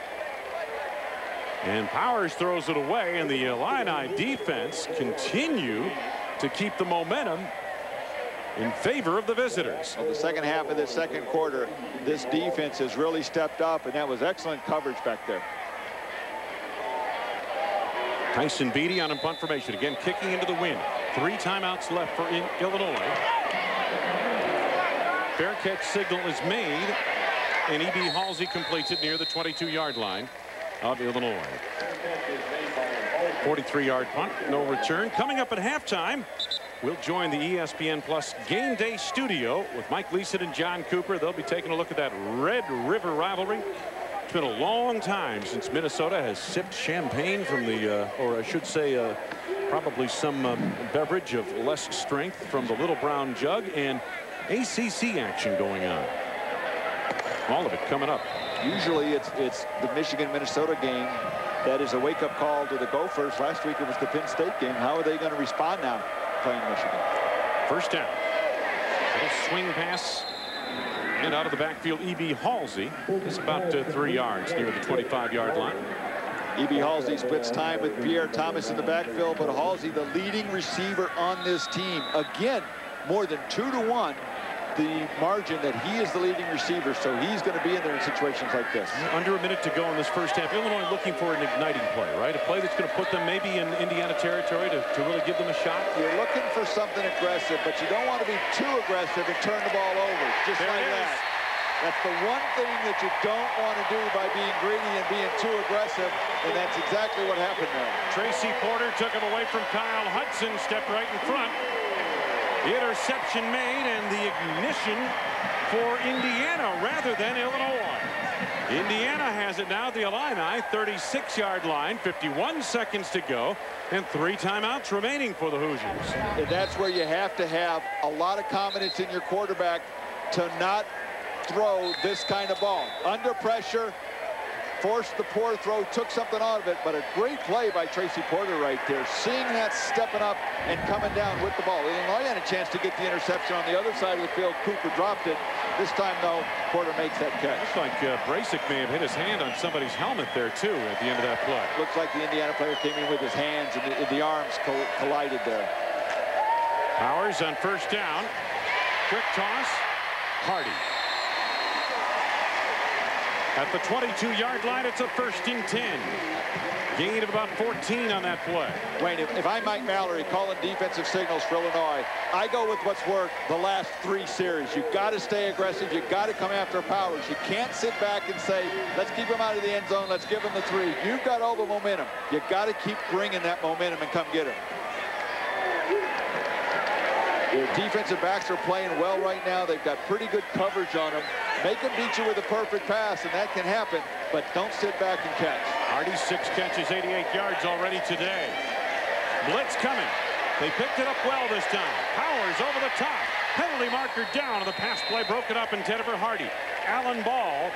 And Powers throws it away, and the Illini defense continue to keep the momentum in favor of the visitors. Well, the second half of the second quarter, this defense has really stepped up, and that was excellent coverage back there. Tyson Beatty on a punt formation. Again, kicking into the wind. Three timeouts left for Illinois. Fair catch signal is made, and E.B. Halsey completes it near the 22-yard line of Illinois. 43-yard punt, no return. Coming up at halftime, we'll join the ESPN Plus Game Day studio with Mike Gleason and John Cooper. They'll be taking a look at that Red River rivalry. It's been a long time since Minnesota has sipped champagne from the, uh, or I should say, uh, probably some um, beverage of less strength from the little brown jug and ACC action going on. All of it coming up. Usually it's it's the Michigan-Minnesota game that is a wake-up call to the Gophers. Last week it was the Penn State game. How are they going to respond now playing Michigan? First down. Little swing pass. And out of the backfield, E.B. Halsey is about uh, three yards near the 25-yard line. E.B. Halsey splits time with Pierre Thomas in the backfield, but Halsey, the leading receiver on this team. Again, more than two to one the margin that he is the leading receiver, so he's going to be in there in situations like this. Under a minute to go in this first half. Illinois looking for an igniting play, right? A play that's going to put them maybe in Indiana territory to, to really give them a shot. You're looking for something aggressive, but you don't want to be too aggressive and turn the ball over, just there like that. That's the one thing that you don't want to do by being greedy and being too aggressive, and that's exactly what happened there. Tracy Porter took him away from Kyle Hudson, stepped right in front. Interception made and the ignition for Indiana rather than Illinois. Indiana has it now, the Illini, 36-yard line, 51 seconds to go, and three timeouts remaining for the Hoosiers. And that's where you have to have a lot of confidence in your quarterback to not throw this kind of ball. Under pressure, forced the poor throw, took something out of it, but a great play by Tracy Porter right there. Seeing that stepping up and coming down with the ball. Illinois had a chance to get the interception on the other side of the field. Cooper dropped it. This time, though, Porter makes that catch. Looks like uh, Brasic may have hit his hand on somebody's helmet there, too, at the end of that play. Looks like the Indiana player came in with his hands and the, the arms collided there. Powers on first down. Quick toss. Hardy at the 22-yard line, it's a first and 10. Gain of about 14 on that play. Wayne, if, if I'm Mike Mallory calling defensive signals for Illinois, I go with what's worked the last three series. You've got to stay aggressive. You've got to come after Powers. You can't sit back and say, let's keep him out of the end zone. Let's give him the three. You've got all the momentum. You've got to keep bringing that momentum and come get him. The defensive backs are playing well right now. They've got pretty good coverage on them. Make them beat you with a perfect pass, and that can happen, but don't sit back and catch. Hardy, six catches, 88 yards already today. Blitz coming. They picked it up well this time. Powers over the top. Penalty marker down, the pass play broken up in for Hardy. Alan Ball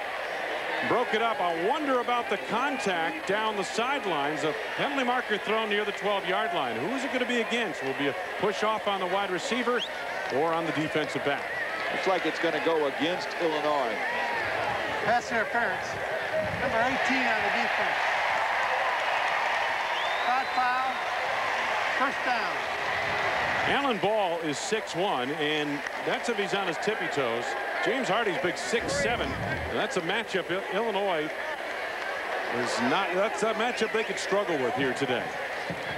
broke it up. I wonder about the contact down the sidelines. A penalty marker thrown near the 12-yard line. Who is it going to be against? Will be a push off on the wide receiver or on the defensive back? Looks like it's going to go against Illinois. Pass interference. Number 18 on the defense. Five foul. First down. Alan Ball is 6'1", and that's if he's on his tippy toes. James Hardy's big 6'7". That's a matchup Illinois is not. That's a matchup they could struggle with here today.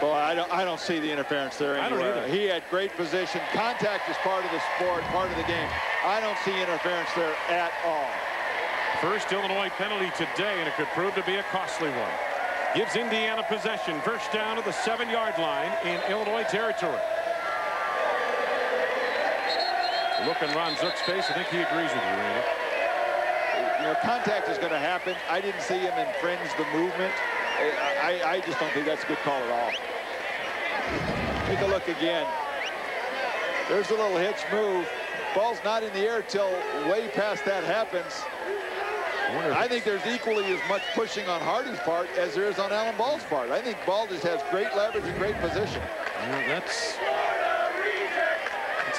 Well, I don't, I don't see the interference there I don't anywhere. either. He had great position. Contact is part of the sport, part of the game. I don't see interference there at all. First Illinois penalty today, and it could prove to be a costly one. Gives Indiana possession. First down to the seven-yard line in Illinois territory. Look in Ron Zook's face. I think he agrees with you, Randy. You know, contact is going to happen. I didn't see him infringe the movement. I, I, I just don't think that's a good call at all. Take a look again. There's a little hitch move. Ball's not in the air till way past that happens. I think there's equally as much pushing on Hardy's part as there is on Alan Ball's part. I think Ball just has great leverage and great position. Well, that's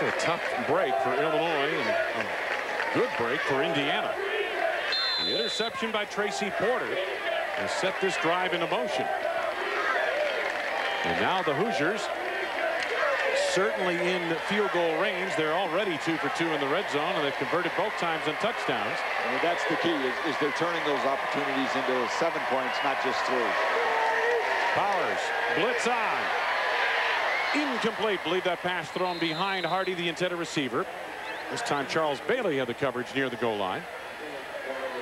that's a tough break for Illinois and a good break for Indiana. The interception by Tracy Porter has set this drive into motion. And now the Hoosiers certainly in field goal range. They're already two for two in the red zone, and they've converted both times on touchdowns. And that's the key, is, is they're turning those opportunities into seven points, not just three. Powers, blitz on. Incomplete. Believe that pass thrown behind Hardy, the intended receiver. This time Charles Bailey had the coverage near the goal line.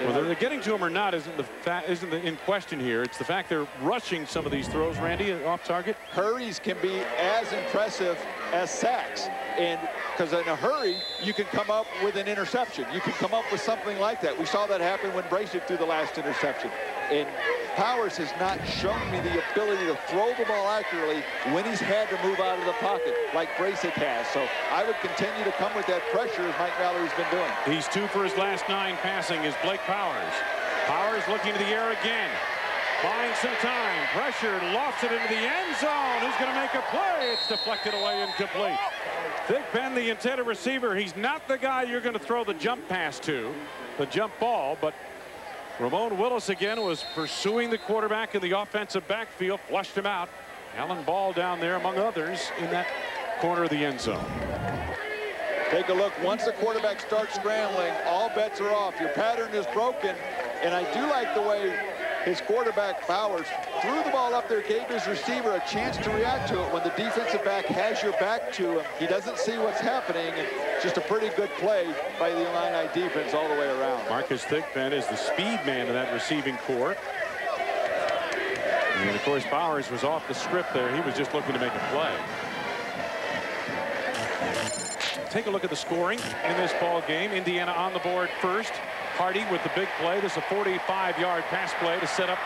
Whether they're getting to him or not isn't the isn't the, in question here. It's the fact they're rushing some of these throws, Randy, off target. Hurries can be as impressive as sacks. And because in a hurry, you can come up with an interception. You can come up with something like that. We saw that happen when Brasic threw the last interception. And Powers has not shown me the ability to throw the ball accurately when he's had to move out of the pocket like Brasic has. So I would continue to come with that pressure as Mike Mallory's been doing. He's two for his last nine passing is Blake Powers. Powers looking to the air again. Buying some time. Pressured. Lofts it into the end zone. Who's going to make a play? It's deflected away incomplete. Big Ben, the intended receiver. He's not the guy you're going to throw the jump pass to, the jump ball, but Ramon Willis again was pursuing the quarterback in the offensive backfield, flushed him out. Alan Ball down there among others in that corner of the end zone. Take a look. Once the quarterback starts scrambling, all bets are off. Your pattern is broken. And I do like the way his quarterback Powers threw the ball up there, gave his receiver a chance to react to it when the defensive back has your back to him. He doesn't see what's happening, and just a pretty good play by the Illini defense all the way around. Marcus Thigpen is the speed man of that receiving corps. And of course, Powers was off the script there. He was just looking to make a play. Take a look at the scoring in this ball game. Indiana on the board first. Hardy with the big play. This is a 45-yard pass play to set up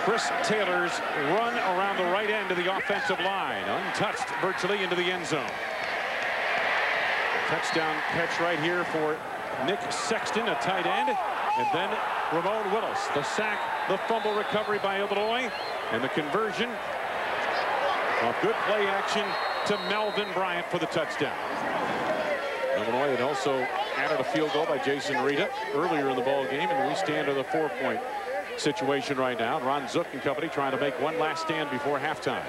Chris Taylor's run around the right end of the offensive line. Untouched virtually into the end zone. Touchdown catch right here for Nick Sexton, a tight end. And then Ramon Willis. The sack, the fumble recovery by Illinois, and the conversion of good play action to Melvin Bryant for the touchdown. Illinois had also added a field goal by Jason Reda earlier in the ball game, and we stand at a four-point situation right now. Ron Zook and company trying to make one last stand before halftime.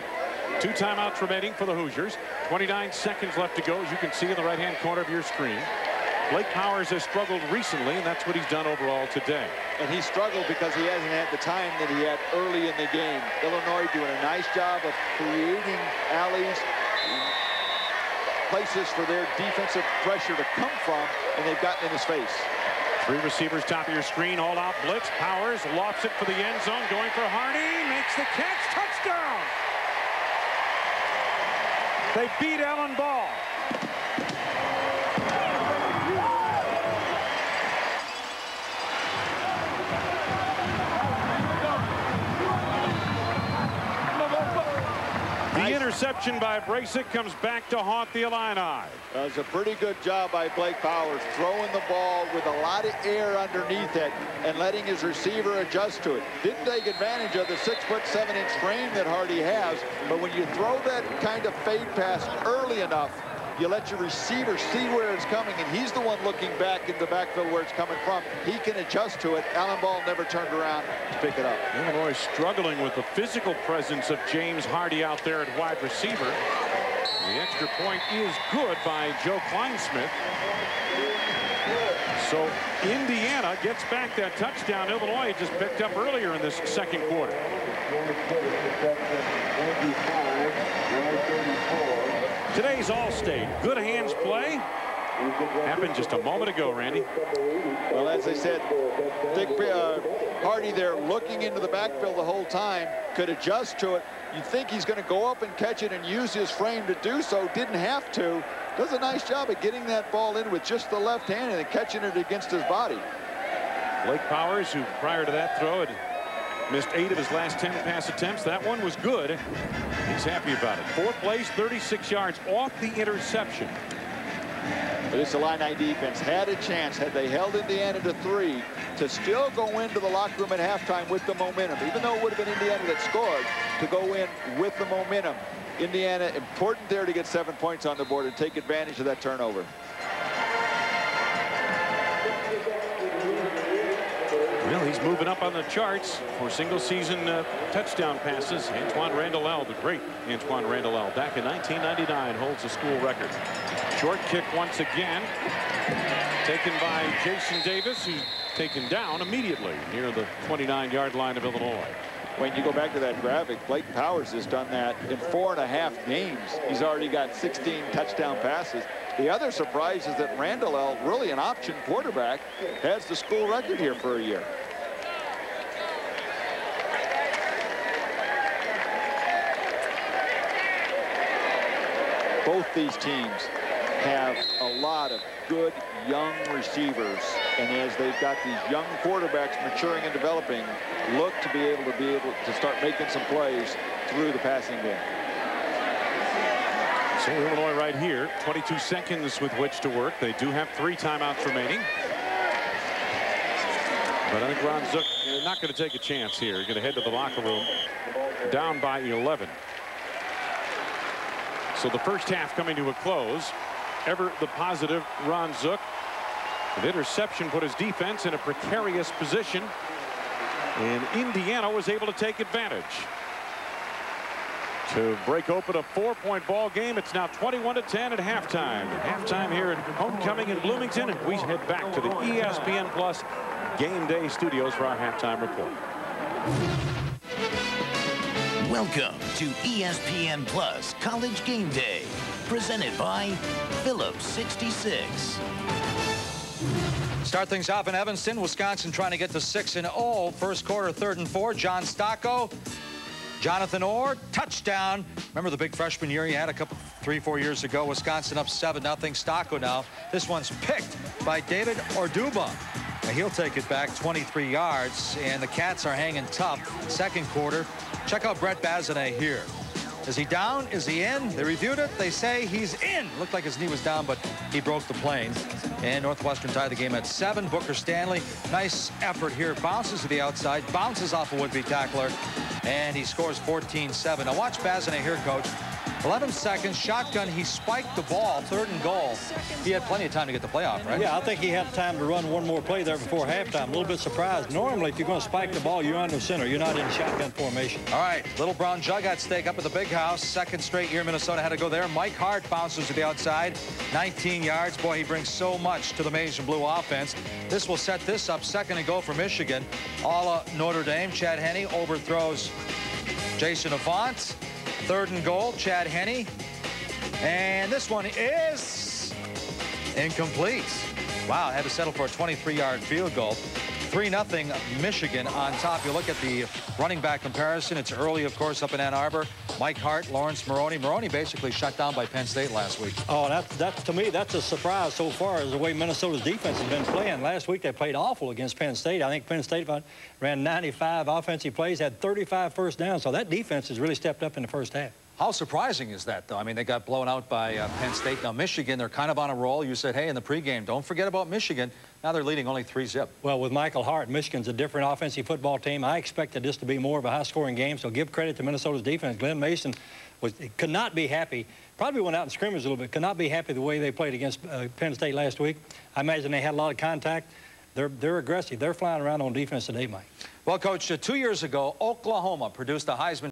Two timeouts remaining for the Hoosiers. 29 seconds left to go, as you can see in the right-hand corner of your screen. Blake Powers has struggled recently, and that's what he's done overall today. And he struggled because he hasn't had the time that he had early in the game. Illinois doing a nice job of creating alleys, places for their defensive pressure to come from, and they've gotten in his face. Three receivers top of your screen, all out blitz. Powers lofts it for the end zone, going for Hardy, makes the catch, touchdown! They beat Alan Ball. Interception by Brasic comes back to haunt the Illini. Was a pretty good job by Blake Powers, throwing the ball with a lot of air underneath it and letting his receiver adjust to it. Didn't take advantage of the six foot seven inch frame that Hardy has, but when you throw that kind of fade pass early enough, you let your receiver see where it's coming, and he's the one looking back in the backfield where it's coming from. He can adjust to it. Alan Ball never turned around to pick it up. Illinois struggling with the physical presence of James Hardy out there at wide receiver. The extra point is good by Joe Kleinsmith. So Indiana gets back that touchdown Illinois just picked up earlier in this second quarter. Today's All-State. Good hands play. Happened just a moment ago, Randy. Well, as I said, Dick uh, Hardy there looking into the backfield the whole time, could adjust to it. You think he's going to go up and catch it and use his frame to do so. Didn't have to. Does a nice job of getting that ball in with just the left hand and catching it against his body. Blake Powers, who prior to that throw had missed eight of his last 10 pass attempts. That one was good. He's happy about it. Four plays, 36 yards off the interception. But this Illini defense had a chance, had they held Indiana to three, to still go into the locker room at halftime with the momentum. Even though it would have been Indiana that scored, to go in with the momentum. Indiana, important there to get seven points on the board and take advantage of that turnover. Well, he's moving up on the charts for single-season uh, touchdown passes. Antwaan Randle-El, the great Antwaan Randle-El, back in 1999, holds the school record. Short kick once again, taken by Jason Davis, who's taken down immediately near the 29-yard line of Illinois. When you go back to that graphic, Blake Powers has done that in four and a half games. He's already got 16 touchdown passes. The other surprise is that Randle-El, really an option quarterback, has the school record here for a year. Both these teams have a lot of good young receivers. And as they've got these young quarterbacks maturing and developing, look to be able to be able to start making some plays through the passing game. So Illinois right here, 22 seconds with which to work. They do have three timeouts remaining. But I think Ron Zook not going to take a chance here. Going to head to the locker room down by 11. So the first half coming to a close. Ever the positive Ron Zook. An interception put his defense in a precarious position. And Indiana was able to take advantage. To break open a four-point ball game, it's now 21 to 10 at halftime. Halftime here at Homecoming in Bloomington, and we head back to the ESPN Plus Game Day Studios for our halftime report. Welcome to ESPN Plus College Game Day, presented by Phillips 66. Start things off in Evanston, Wisconsin, trying to get to 6 and 0. First quarter, third and four. John Stocco, Jonathan Orr, touchdown. Remember the big freshman year he had a couple, three, four years ago? Wisconsin up 7 nothing. Stocco now. This one's picked by David Orduba. Now he'll take it back 23 yards, and the Cats are hanging tough. Second quarter. Check out Brett Basanez here. Is he down? Is he in? They reviewed it. They say he's in. Looked like his knee was down, but he broke the plane. And Northwestern tied the game at seven. Booker Stanley, nice effort here. Bounces to the outside, bounces off a would-be tackler, and he scores 14-7. Now watch Basanez here, coach. 11 seconds, shotgun, he spiked the ball, third and goal. He had plenty of time to get the playoff, right? Yeah, I think he had time to run one more play there before halftime. A little bit surprised. Normally, if you're going to spike the ball, you're under center. You're not in shotgun formation. All right, little brown jug at stake up at the big house. Second straight year Minnesota had to go there. Mike Hart bounces to the outside, 19 yards. Boy, he brings so much to the maize and blue offense. This will set this up second and goal for Michigan. All Notre Dame, Chad Henne overthrows Jason Avant. Third and goal, Chad Henne. And this one is incomplete. Wow, had to settle for a 23-yard field goal. 3-0 Michigan on top. You look at the running back comparison. It's early, of course, up in Ann Arbor. Mike Hart, Laurence Maroney. Maroney basically shut down by Penn State last week. Oh, that, that to me, that's a surprise so far as the way Minnesota's defense has been playing. Last week they played awful against Penn State. I think Penn State ran 95 offensive plays, had 35 first downs. So that defense has really stepped up in the first half. How surprising is that, though? I mean, they got blown out by uh, Penn State. Now, Michigan, they're kind of on a roll. You said, hey, in the pregame, don't forget about Michigan. Now they're leading only 3-zip. Well, with Michael Hart, Michigan's a different offensive football team. I expected this to be more of a high-scoring game, so give credit to Minnesota's defense. Glen Mason was, could not be happy. Probably went out and scrimmaged a little bit. Could not be happy the way they played against uh, Penn State last week. I imagine they had a lot of contact. They're, they're aggressive. They're flying around on defense today, Mike. Well, Coach, uh, two years ago, Oklahoma produced a Heisman